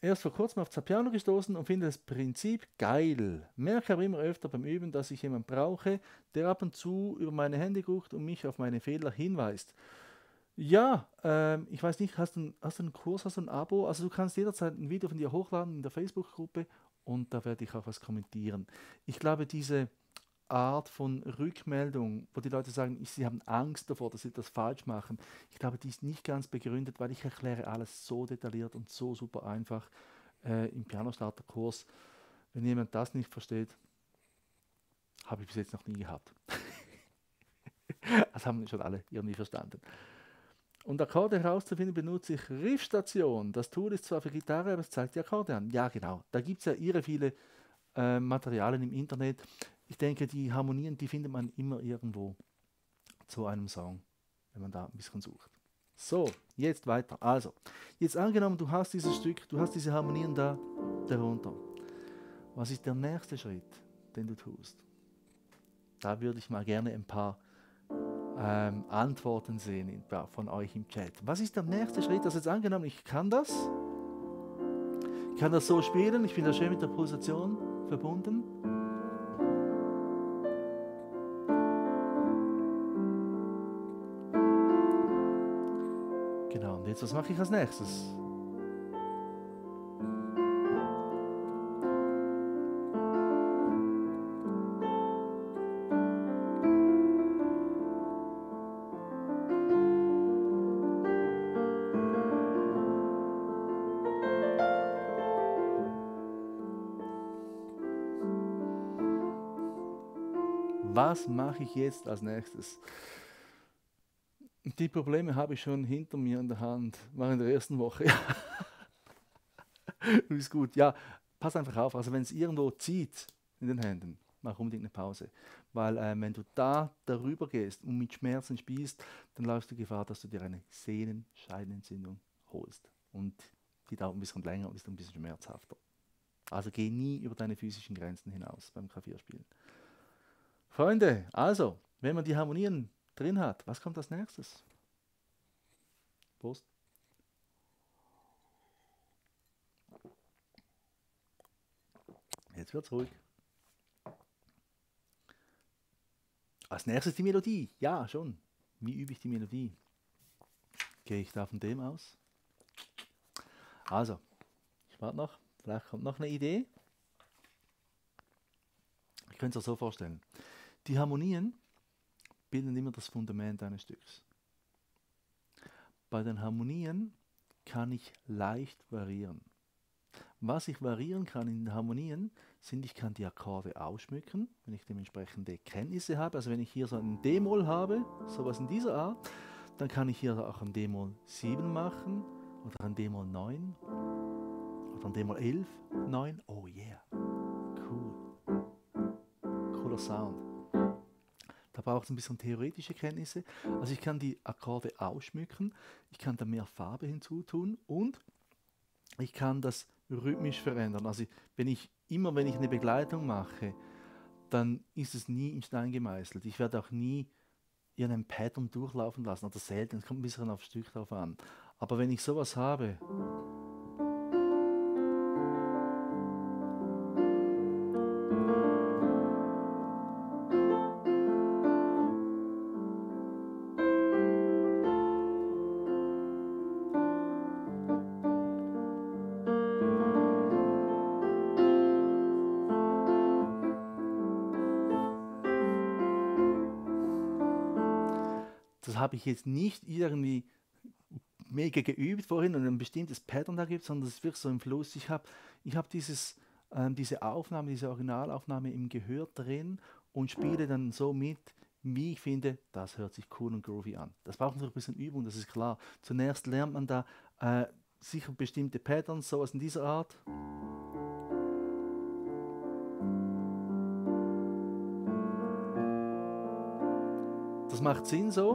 erst vor kurzem auf Zapiano gestoßen und finde das Prinzip geil. Merke aber immer öfter beim Üben, dass ich jemanden brauche, der ab und zu über meine Hände guckt und mich auf meine Fehler hinweist. Ja, ähm, ich weiß nicht, hast du, hast du einen Kurs, hast du ein Abo? Also du kannst jederzeit ein Video von dir hochladen in der Facebook-Gruppe und da werde ich auch was kommentieren. Ich glaube, diese Art von Rückmeldung, wo die Leute sagen, ich, sie haben Angst davor, dass sie das falsch machen. Ich glaube, die ist nicht ganz begründet, weil ich erkläre alles so detailliert und so super einfach äh, im Piano-Starter-Kurs. Wenn jemand das nicht versteht, habe ich bis jetzt noch nie gehabt. das haben schon alle irgendwie verstanden. Und Akkorde herauszufinden, benutze ich Riffstation. Das Tool ist zwar für Gitarre, aber es zeigt die Akkorde an. Ja, genau. Da gibt es ja irre viele äh, Materialien im Internet ich denke, die Harmonien, die findet man immer irgendwo zu einem Song, wenn man da ein bisschen sucht. So, jetzt weiter. Also, jetzt angenommen, du hast dieses Stück, du hast diese Harmonien da darunter. Was ist der nächste Schritt, den du tust? Da würde ich mal gerne ein paar ähm, Antworten sehen von euch im Chat. Was ist der nächste Schritt? Also jetzt angenommen, ich kann das. Ich kann das so spielen, ich bin da schön mit der Pulsation verbunden. jetzt, was mache ich als nächstes? Was mache ich jetzt als nächstes? die Probleme habe ich schon hinter mir in der Hand, war in der ersten Woche. ist gut. Ja, pass einfach auf. Also wenn es irgendwo zieht in den Händen, mach unbedingt eine Pause. Weil äh, wenn du da darüber gehst und mit Schmerzen spielst, dann läufst du Gefahr, dass du dir eine Sehnenscheidenentzündung holst. Und die dauert ein bisschen länger und ist ein bisschen schmerzhafter. Also geh nie über deine physischen Grenzen hinaus beim Klavierspielen. Freunde, also, wenn man die Harmonien drin hat. Was kommt als nächstes? Prost. Jetzt wird's ruhig. Als nächstes die Melodie. Ja, schon. Wie übe ich die Melodie? Gehe ich da von dem aus? Also, ich warte noch. Vielleicht kommt noch eine Idee. Ich könnte es auch so vorstellen. Die Harmonien bilden immer das Fundament eines Stücks. Bei den Harmonien kann ich leicht variieren. Was ich variieren kann in den Harmonien, sind, ich kann die Akkorde ausschmücken, wenn ich dementsprechende Kenntnisse habe. Also wenn ich hier so ein D-Moll habe, sowas in dieser Art, dann kann ich hier auch ein D-Moll 7 machen oder ein D-Moll 9 oder ein D-Moll 11, 9. Oh yeah, cool. Cooler Sound braucht es ein bisschen theoretische Kenntnisse. Also ich kann die Akkorde ausschmücken, ich kann da mehr Farbe hinzutun und ich kann das rhythmisch verändern. Also wenn ich immer, wenn ich eine Begleitung mache, dann ist es nie in Stein gemeißelt. Ich werde auch nie irgendein Pattern durchlaufen lassen oder selten. Es kommt ein bisschen aufs Stück drauf an. Aber wenn ich sowas habe, habe ich jetzt nicht irgendwie mega geübt vorhin und ein bestimmtes Pattern da gibt, sondern es wirklich so im Fluss. Ich habe ich hab dieses, ähm, diese Aufnahme, diese Originalaufnahme im Gehör drin und spiele dann so mit, wie ich finde, das hört sich cool und groovy an. Das braucht natürlich ein bisschen Übung, das ist klar. Zunächst lernt man da äh, sicher bestimmte Patterns, sowas in dieser Art. Macht Sinn so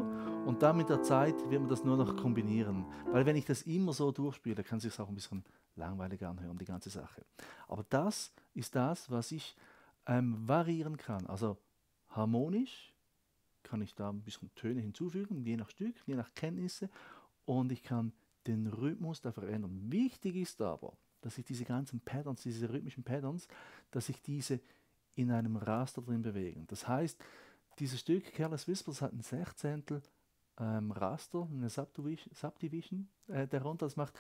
und dann mit der Zeit wird man das nur noch kombinieren. Weil wenn ich das immer so durchspiele, kann es sich auch ein bisschen langweilig anhören, die ganze Sache. Aber das ist das, was ich ähm, variieren kann. Also harmonisch kann ich da ein bisschen Töne hinzufügen, je nach Stück, je nach Kenntnisse. Und ich kann den Rhythmus da verändern. Wichtig ist aber, dass ich diese ganzen Patterns, diese rhythmischen Patterns, dass ich diese in einem Raster drin bewegen. Das heißt, dieses Stück Careless Whispers hat ein Sechzehntel ähm, Raster, eine Subdivision, Subdivision äh, darunter. Das macht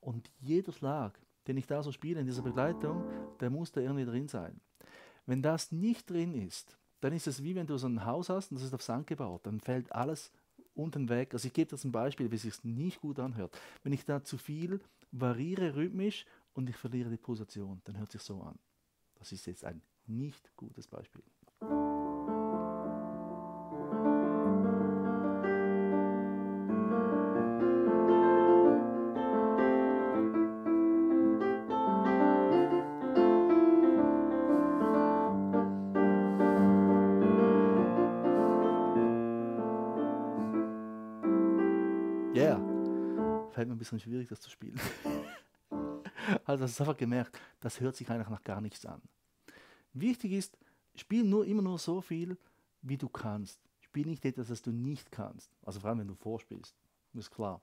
und jeder Schlag, den ich da so spiele in dieser Begleitung, der muss da irgendwie drin sein. Wenn das nicht drin ist, dann ist es wie wenn du so ein Haus hast und das ist auf Sand gebaut, dann fällt alles unten weg. Also ich gebe das ein Beispiel, wie es sich nicht gut anhört. Wenn ich da zu viel variiere rhythmisch und ich verliere die Position. Dann hört sich so an. Das ist jetzt ein nicht gutes Beispiel. Bisschen schwierig, das zu spielen. also das ist einfach gemerkt, das hört sich einfach nach gar nichts an. Wichtig ist, spiel nur immer nur so viel, wie du kannst. Spiel nicht etwas, das du nicht kannst. Also vor allem, wenn du vorspielst. Ist klar.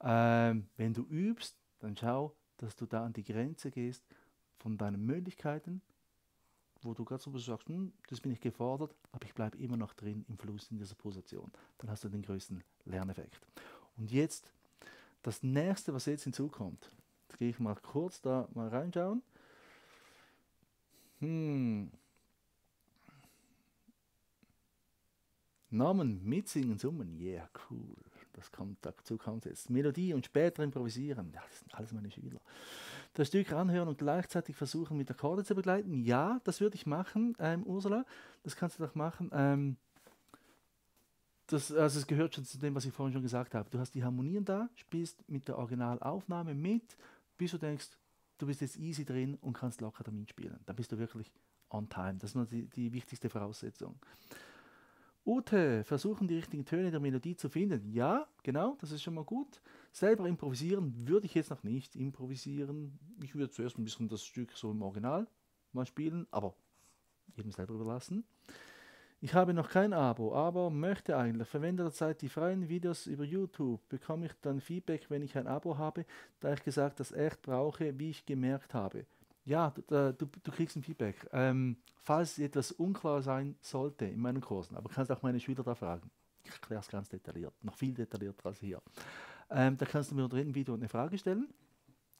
Ähm, wenn du übst, dann schau, dass du da an die Grenze gehst von deinen Möglichkeiten, wo du gerade so sagst, hm, das bin ich gefordert, aber ich bleibe immer noch drin im Fluss in dieser Position. Dann hast du den größten Lerneffekt. Und jetzt das nächste, was jetzt hinzukommt, jetzt gehe ich mal kurz da mal reinschauen. Hm. Namen, mitsingen, summen, yeah, cool. Das kommt, dazu kommt jetzt. Melodie und später improvisieren, ja, das sind alles meine Schüler. Das Stück anhören und gleichzeitig versuchen, mit Akkorde zu begleiten, ja, das würde ich machen, ähm, Ursula. Das kannst du doch machen. Ähm, das, also es gehört schon zu dem, was ich vorhin schon gesagt habe. Du hast die Harmonien da, spielst mit der Originalaufnahme mit, bis du denkst, du bist jetzt easy drin und kannst locker damit spielen. Dann bist du wirklich on time. Das ist nur die, die wichtigste Voraussetzung. Ute, versuchen die richtigen Töne der Melodie zu finden. Ja, genau, das ist schon mal gut. Selber improvisieren würde ich jetzt noch nicht improvisieren. Ich würde zuerst ein bisschen das Stück so im Original mal spielen, aber jedem selber überlassen. Ich habe noch kein Abo, aber möchte eigentlich. Verwende derzeit die freien Videos über YouTube. Bekomme ich dann Feedback, wenn ich ein Abo habe, da ich gesagt das echt brauche, wie ich gemerkt habe. Ja, du, du, du kriegst ein Feedback. Ähm, falls etwas unklar sein sollte in meinen Kursen, aber kannst auch meine Schüler da fragen. Ich erkläre es ganz detailliert, noch viel detaillierter als hier. Ähm, da kannst du mir unter jedem Video eine Frage stellen.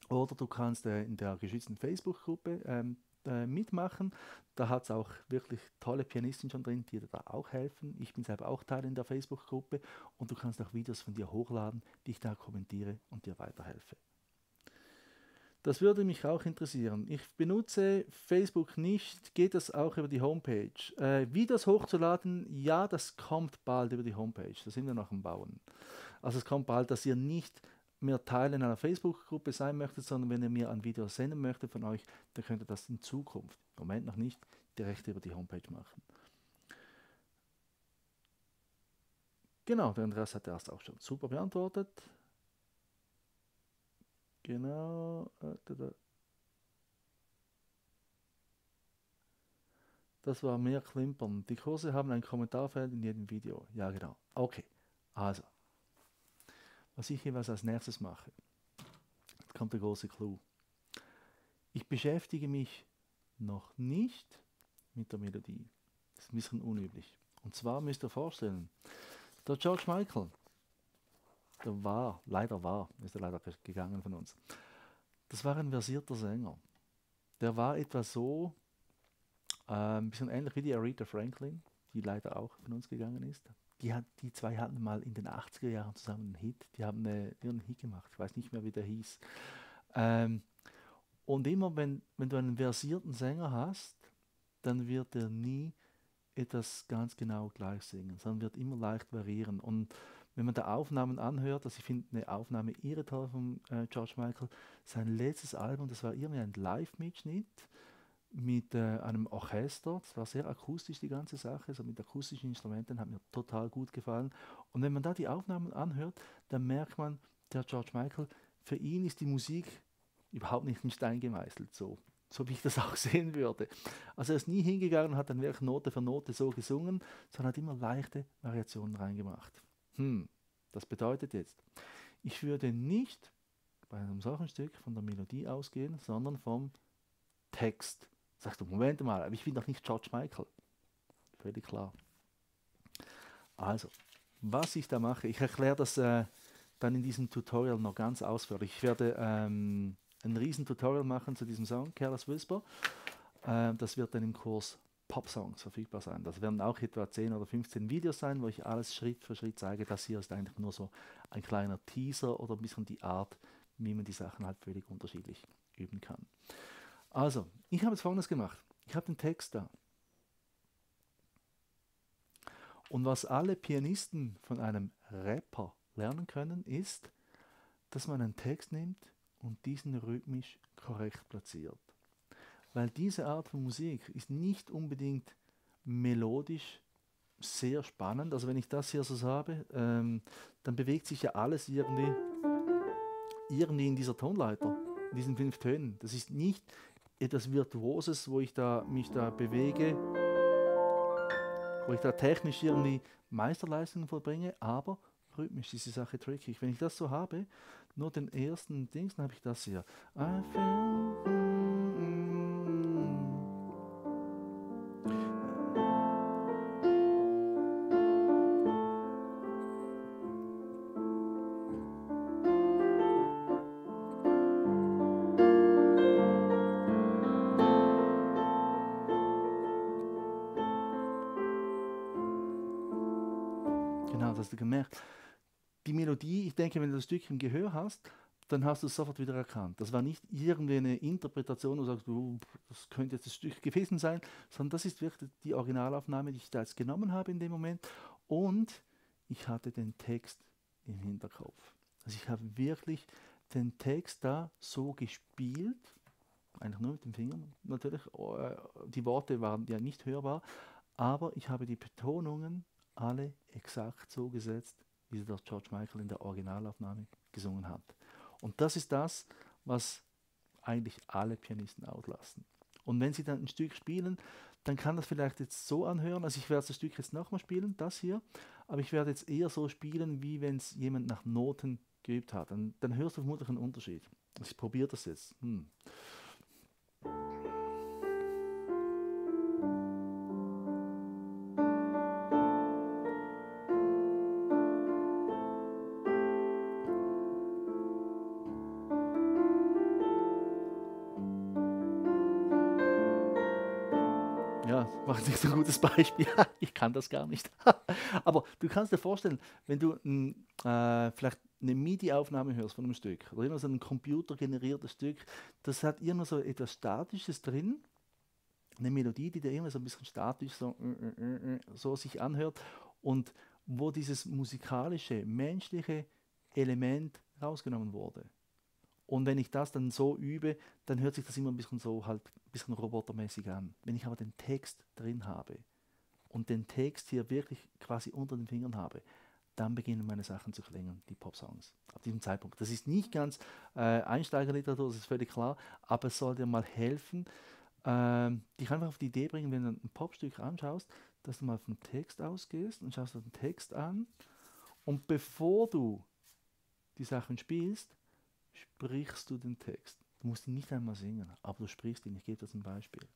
Oder du kannst äh, in der geschützten Facebook-Gruppe ähm, äh, mitmachen. Da hat es auch wirklich tolle Pianisten schon drin, die dir da auch helfen. Ich bin selber auch Teil in der Facebook-Gruppe und du kannst auch Videos von dir hochladen, die ich da kommentiere und dir weiterhelfe. Das würde mich auch interessieren. Ich benutze Facebook nicht. Geht das auch über die Homepage? Äh, Videos hochzuladen, ja, das kommt bald über die Homepage. Da sind wir noch am Bauen. Also es kommt bald, dass ihr nicht mir Teil in einer Facebook-Gruppe sein möchtet, sondern wenn ihr mir ein Video senden möchtet von euch, dann könnt ihr das in Zukunft, im Moment noch nicht, direkt über die Homepage machen. Genau, der Andreas hat erst auch schon super beantwortet. Genau. Äh, das war mehr Klimpern. Die Kurse haben ein Kommentarfeld in jedem Video. Ja, genau. Okay. Also, was ich jeweils als nächstes mache, jetzt kommt der große Clou. Ich beschäftige mich noch nicht mit der Melodie. Das ist ein bisschen unüblich. Und zwar müsst ihr vorstellen, der George Michael, der war, leider war, ist er leider gegangen von uns. Das war ein versierter Sänger. Der war etwa so, äh, ein bisschen ähnlich wie die Aretha Franklin, die leider auch von uns gegangen ist. Die, hat, die zwei hatten mal in den 80er Jahren zusammen einen Hit. Die haben eine, einen Hit gemacht. Ich weiß nicht mehr, wie der hieß. Ähm, und immer, wenn, wenn du einen versierten Sänger hast, dann wird er nie etwas ganz genau gleich singen, sondern wird immer leicht variieren. Und wenn man da Aufnahmen anhört, also ich finde eine Aufnahme irre toll von äh, George Michael, sein letztes Album, das war irgendwie ein Live-Mitschnitt mit äh, einem Orchester. Das war sehr akustisch, die ganze Sache, so mit akustischen Instrumenten, hat mir total gut gefallen. Und wenn man da die Aufnahmen anhört, dann merkt man, der George Michael, für ihn ist die Musik überhaupt nicht in Stein gemeißelt, so, so wie ich das auch sehen würde. Also er ist nie hingegangen und hat dann wirklich Note für Note so gesungen, sondern hat immer leichte Variationen reingemacht. Hm, das bedeutet jetzt, ich würde nicht bei einem solchen Stück von der Melodie ausgehen, sondern vom Text. Sagst du, Moment mal, ich bin doch nicht George Michael. Völlig klar. Also, was ich da mache, ich erkläre das äh, dann in diesem Tutorial noch ganz ausführlich. Ich werde ähm, ein riesen Tutorial machen zu diesem Song, Careless Whisper. Äh, das wird dann im Kurs Pop Songs verfügbar sein. Das werden auch etwa 10 oder 15 Videos sein, wo ich alles Schritt für Schritt zeige. Das hier ist eigentlich nur so ein kleiner Teaser oder ein bisschen die Art, wie man die Sachen halt völlig unterschiedlich üben kann. Also, ich habe jetzt folgendes gemacht. Ich habe den Text da. Und was alle Pianisten von einem Rapper lernen können, ist, dass man einen Text nimmt und diesen rhythmisch korrekt platziert. Weil diese Art von Musik ist nicht unbedingt melodisch sehr spannend. Also wenn ich das hier so habe, ähm, dann bewegt sich ja alles irgendwie, irgendwie in dieser Tonleiter, in diesen fünf Tönen. Das ist nicht etwas Virtuoses, wo ich da, mich da bewege, wo ich da technisch irgendwie Meisterleistungen vollbringe, aber rhythmisch ist die Sache tricky. Wenn ich das so habe, nur den ersten Dings, dann habe ich das hier. I feel, Stück im Gehör hast, dann hast du es sofort wieder erkannt. Das war nicht irgendwie eine Interpretation, wo du sagst, oh, das könnte jetzt das Stück gewesen sein, sondern das ist wirklich die Originalaufnahme, die ich da jetzt genommen habe in dem Moment. Und ich hatte den Text im Hinterkopf. Also ich habe wirklich den Text da so gespielt, eigentlich nur mit den Fingern natürlich. Äh, die Worte waren ja nicht hörbar, aber ich habe die Betonungen alle exakt so gesetzt, wie das George Michael in der Originalaufnahme gesungen hat. Und das ist das, was eigentlich alle Pianisten auslassen. Und wenn sie dann ein Stück spielen, dann kann das vielleicht jetzt so anhören, also ich werde das Stück jetzt nochmal spielen, das hier, aber ich werde jetzt eher so spielen, wie wenn es jemand nach Noten geübt hat. Dann, dann hörst du vermutlich einen Unterschied. Ich probiere das jetzt. Hm. Beispiel. ich kann das gar nicht. Aber du kannst dir vorstellen, wenn du äh, vielleicht eine MIDI-Aufnahme hörst von einem Stück oder immer so ein computergeneriertes Stück, das hat immer so etwas Statisches drin, eine Melodie, die dir immer so ein bisschen statisch so, äh, äh, äh, so sich anhört und wo dieses musikalische, menschliche Element rausgenommen wurde. Und wenn ich das dann so übe, dann hört sich das immer ein bisschen so halt ein bisschen robotermäßig an. Wenn ich aber den Text drin habe und den Text hier wirklich quasi unter den Fingern habe, dann beginnen meine Sachen zu klingen, die Pop-Songs. Ab diesem Zeitpunkt. Das ist nicht ganz äh, Einsteigerliteratur, das ist völlig klar, aber es soll dir mal helfen, äh, dich einfach auf die Idee bringen, wenn du ein Popstück anschaust, dass du mal vom Text ausgehst und schaust dir den Text an und bevor du die Sachen spielst, sprichst du den Text. Du musst ihn nicht einmal singen, aber du sprichst ihn. Ich gebe dir zum Beispiel.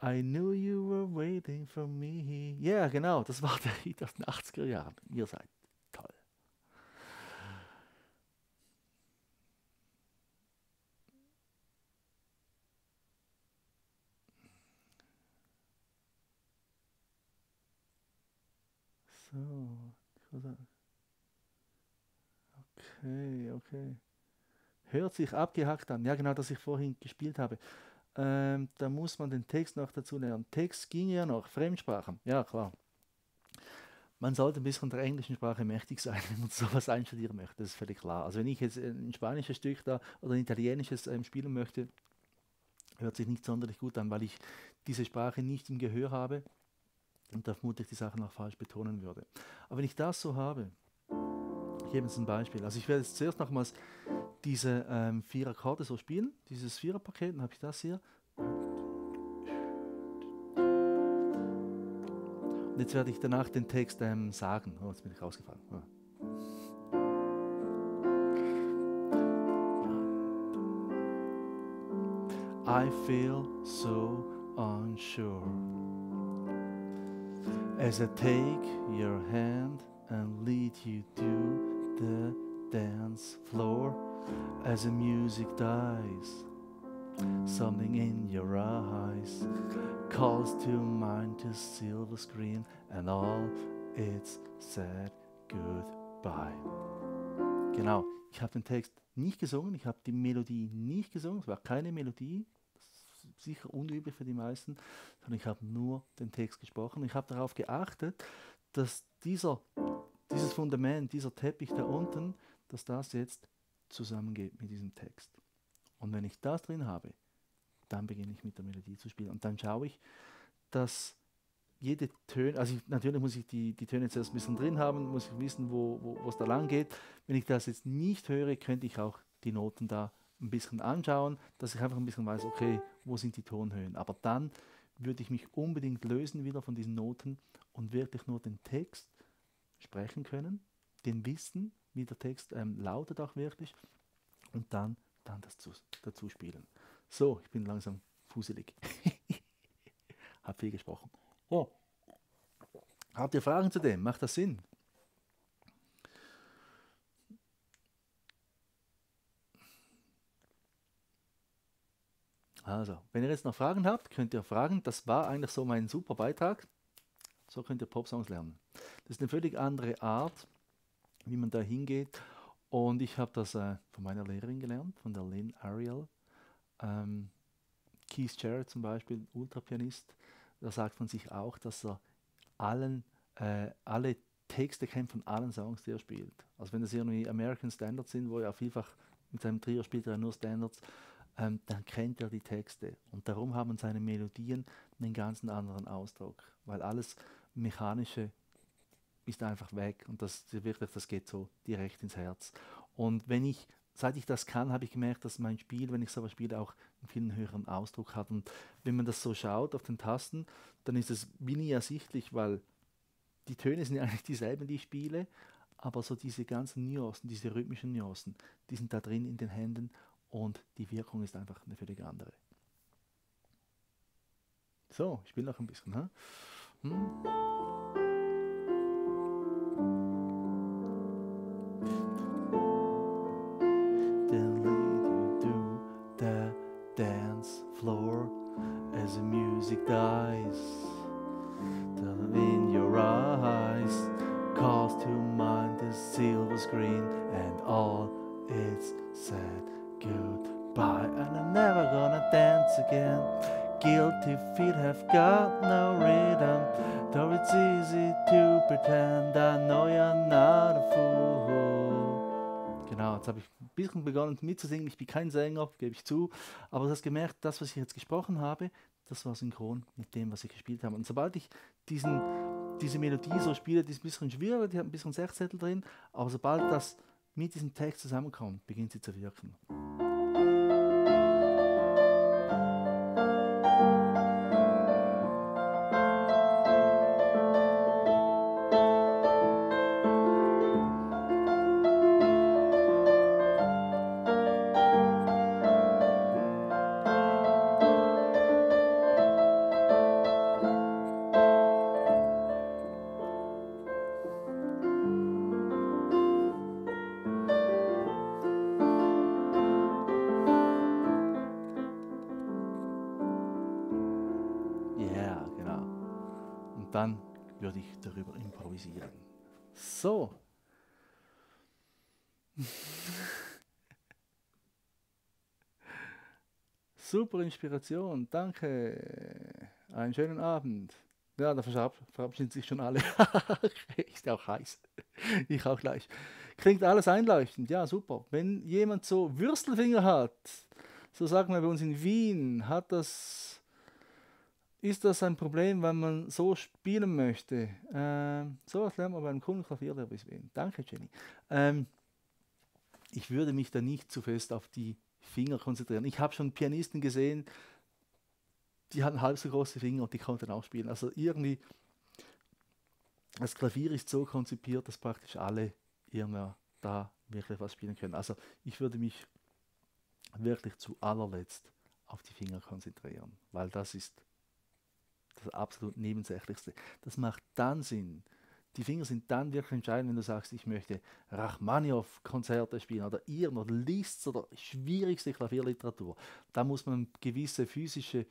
I knew you were waiting for me. Ja, genau, das war der Hit aus den 80er Jahren. Ihr seid toll. So, okay, okay. Hört sich abgehackt an. Ja, genau, das ich vorhin gespielt habe. Ähm, da muss man den Text noch dazu lernen. Text ging ja noch, Fremdsprachen, ja klar. Man sollte ein bisschen der englischen Sprache mächtig sein, wenn man sowas einstudieren möchte, das ist völlig klar. Also wenn ich jetzt ein spanisches Stück da oder ein italienisches ähm, spielen möchte, hört sich nicht sonderlich gut an, weil ich diese Sprache nicht im Gehör habe und da vermutlich die Sachen auch falsch betonen würde. Aber wenn ich das so habe, jetzt ein Beispiel. Also ich werde jetzt zuerst nochmals diese ähm, vier Akkorde so spielen, dieses Viererpaket, dann habe ich das hier. Und jetzt werde ich danach den Text ähm, sagen. Oh, jetzt bin ich rausgefallen. Oh. I feel so unsure as I take your hand and lead you to the dance floor as the music dies. Something in your eyes calls to mind the silver screen and all it's said goodbye. Genau, ich habe den Text nicht gesungen, ich habe die Melodie nicht gesungen, es war keine Melodie, sicher unüblich für die meisten, sondern ich habe nur den Text gesprochen. Ich habe darauf geachtet, dass dieser, dieses Fundament, dieser Teppich da unten, dass das jetzt zusammengeht mit diesem Text. Und wenn ich das drin habe, dann beginne ich mit der Melodie zu spielen. Und dann schaue ich, dass jede Töne, also ich, natürlich muss ich die, die Töne zuerst ein bisschen drin haben, muss ich wissen, wo, wo es da lang geht. Wenn ich das jetzt nicht höre, könnte ich auch die Noten da ein bisschen anschauen, dass ich einfach ein bisschen weiß, okay, wo sind die Tonhöhen. Aber dann würde ich mich unbedingt lösen wieder von diesen Noten und wirklich nur den Text sprechen können, den wissen, wie der Text ähm, lautet auch wirklich und dann, dann das zu, dazu spielen. So, ich bin langsam fuselig. Hab viel gesprochen. Oh. Habt ihr Fragen zu dem? Macht das Sinn? Also, wenn ihr jetzt noch Fragen habt, könnt ihr fragen. Das war eigentlich so mein super Beitrag. So könnt ihr Popsongs lernen. Das ist eine völlig andere Art, wie man da hingeht. Und ich habe das äh, von meiner Lehrerin gelernt, von der Lynn Ariel. Ähm, Keith Jarrett zum Beispiel, Ultrapianist, der sagt von sich auch, dass er allen, äh, alle Texte kennt von allen Songs, die er spielt. Also wenn das irgendwie American Standards sind, wo er vielfach mit seinem Trio spielt er nur Standards, ähm, dann kennt er die Texte. Und darum haben seine Melodien einen ganz anderen Ausdruck, weil alles Mechanische ist einfach weg und das wirklich, das geht so direkt ins Herz. Und wenn ich, seit ich das kann, habe ich gemerkt, dass mein Spiel, wenn ich sowas spiele, auch einen viel höheren Ausdruck hat. Und wenn man das so schaut auf den Tasten, dann ist es wie nie ersichtlich, weil die Töne sind ja eigentlich dieselben, die ich spiele, aber so diese ganzen Nuancen, diese rhythmischen Nuancen, die sind da drin in den Händen und die Wirkung ist einfach eine völlig andere. So, ich spiele noch ein bisschen. Hm? Hm? Begonnen mitzusingen. Ich bin kein Sänger, gebe ich zu, aber du hast gemerkt, das, was ich jetzt gesprochen habe, das war synchron mit dem, was ich gespielt habe. Und sobald ich diesen, diese Melodie so spiele, die ist ein bisschen schwieriger, die hat ein bisschen Sechzettel drin, aber sobald das mit diesem Text zusammenkommt, beginnt sie zu wirken. Super Inspiration, danke. Einen schönen Abend. Ja, da verabschieden sich schon alle. Ist auch heiß. Ich auch gleich. Klingt alles einleuchtend. Ja, super. Wenn jemand so Würstelfinger hat, so sagen wir bei uns in Wien, hat das, ist das ein Problem, wenn man so spielen möchte? Ähm, so was lernt man beim Kundenklavier bis Wien. Danke, Jenny. Ähm, ich würde mich da nicht zu fest auf die Finger konzentrieren. Ich habe schon Pianisten gesehen, die hatten halb so große Finger und die konnten auch spielen. Also irgendwie, das Klavier ist so konzipiert, dass praktisch alle irgendwie da wirklich was spielen können. Also ich würde mich wirklich zu allerletzt auf die Finger konzentrieren, weil das ist das absolut Nebensächlichste. Das macht dann Sinn, die Finger sind dann wirklich entscheidend, wenn du sagst, ich möchte Rachmaninow-Konzerte spielen oder Irren oder Liszt's oder schwierigste Klavierliteratur. Da muss man gewisse physische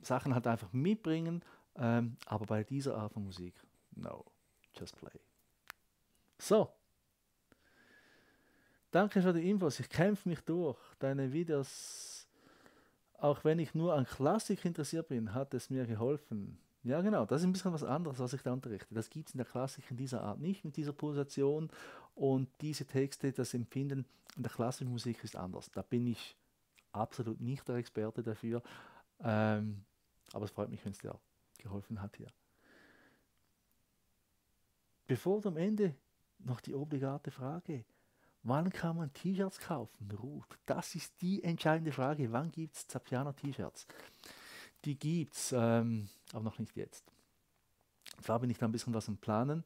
Sachen halt einfach mitbringen, ähm, aber bei dieser Art von Musik, no, just play. So. Danke für die Infos. Ich kämpfe mich durch. Deine Videos, auch wenn ich nur an Klassik interessiert bin, hat es mir geholfen. Ja, genau. Das ist ein bisschen was anderes, was ich da unterrichte. Das gibt es in der Klassik in dieser Art nicht, mit dieser Pulsation. Und diese Texte, das Empfinden in der klassischen Musik ist anders. Da bin ich absolut nicht der Experte dafür. Ähm, aber es freut mich, wenn es dir geholfen hat hier. Bevor du am Ende noch die obligate Frage. Wann kann man T-Shirts kaufen? Ruth, das ist die entscheidende Frage. Wann gibt es Zapiano T-Shirts? Die gibt es, ähm, aber noch nicht jetzt. Da bin ich da ein bisschen was am Planen.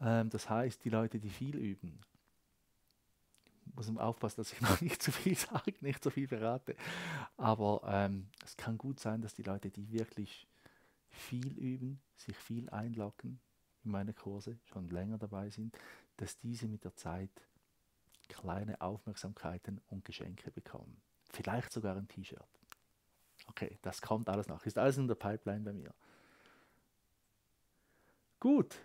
Ähm, das heißt, die Leute, die viel üben, muss man aufpassen, dass ich noch nicht zu viel sage, nicht zu viel verrate. Aber ähm, es kann gut sein, dass die Leute, die wirklich viel üben, sich viel einloggen in meine Kurse, schon länger dabei sind, dass diese mit der Zeit kleine Aufmerksamkeiten und Geschenke bekommen. Vielleicht sogar ein T-Shirt. Okay, das kommt alles nach. Ist alles in der Pipeline bei mir. Gut.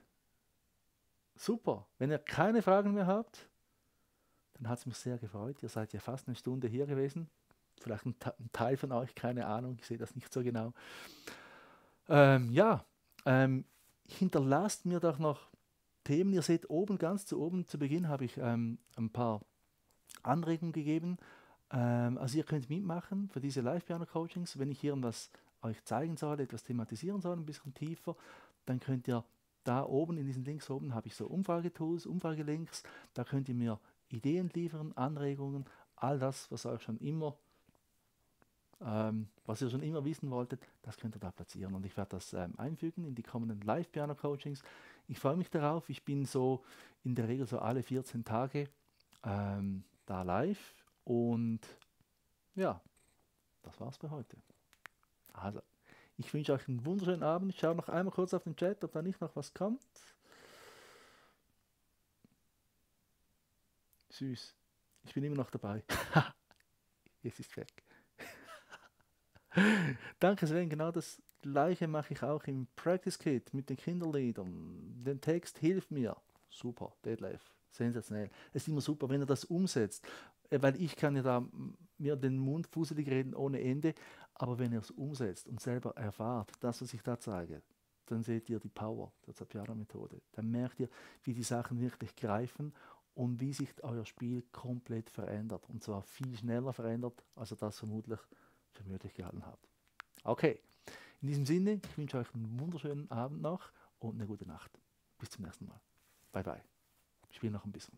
Super. Wenn ihr keine Fragen mehr habt, dann hat es mich sehr gefreut. Ihr seid ja fast eine Stunde hier gewesen. Vielleicht ein, ein Teil von euch, keine Ahnung, ich sehe das nicht so genau. Ähm, ja, ähm, hinterlasst mir doch noch Themen. Ihr seht oben, ganz zu oben, zu Beginn habe ich ähm, ein paar Anregungen gegeben. Ähm, also ihr könnt mitmachen für diese Live-Piano-Coachings. Wenn ich irgendwas euch zeigen soll, etwas thematisieren soll, ein bisschen tiefer, dann könnt ihr da oben in diesen Links oben habe ich so Umfragetools, Umfragelinks. Da könnt ihr mir Ideen liefern, Anregungen, all das, was euch schon immer, ähm, was ihr schon immer wissen wolltet, das könnt ihr da platzieren. Und ich werde das ähm, einfügen in die kommenden Live-Piano-Coachings. Ich freue mich darauf. Ich bin so in der Regel so alle 14 Tage ähm, da live und ja, das war's für heute. Also, ich wünsche euch einen wunderschönen Abend. Ich schaue noch einmal kurz auf den Chat, ob da nicht noch was kommt. Süß. Ich bin immer noch dabei. Jetzt ist weg. Danke Sven, genau das gleiche mache ich auch im Practice Kit mit den Kinderliedern. Der Text hilft mir. Super, Deadlife. Sensationell. Es ist immer super, wenn er das umsetzt. Äh, weil ich kann ja da mir den Mund fuselig reden ohne Ende, Aber wenn ihr es umsetzt und selber erfahrt, das, was ich da zeige, dann seht ihr die Power der Zapiano-Methode. Dann merkt ihr, wie die Sachen wirklich greifen und wie sich euer Spiel komplett verändert. Und zwar viel schneller verändert, als ihr das vermutlich für möglich gehalten habt. Okay, in diesem Sinne, ich wünsche euch einen wunderschönen Abend noch und eine gute Nacht. Bis zum nächsten Mal. Bye bye. Ich spiele noch ein bisschen.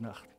Nacht.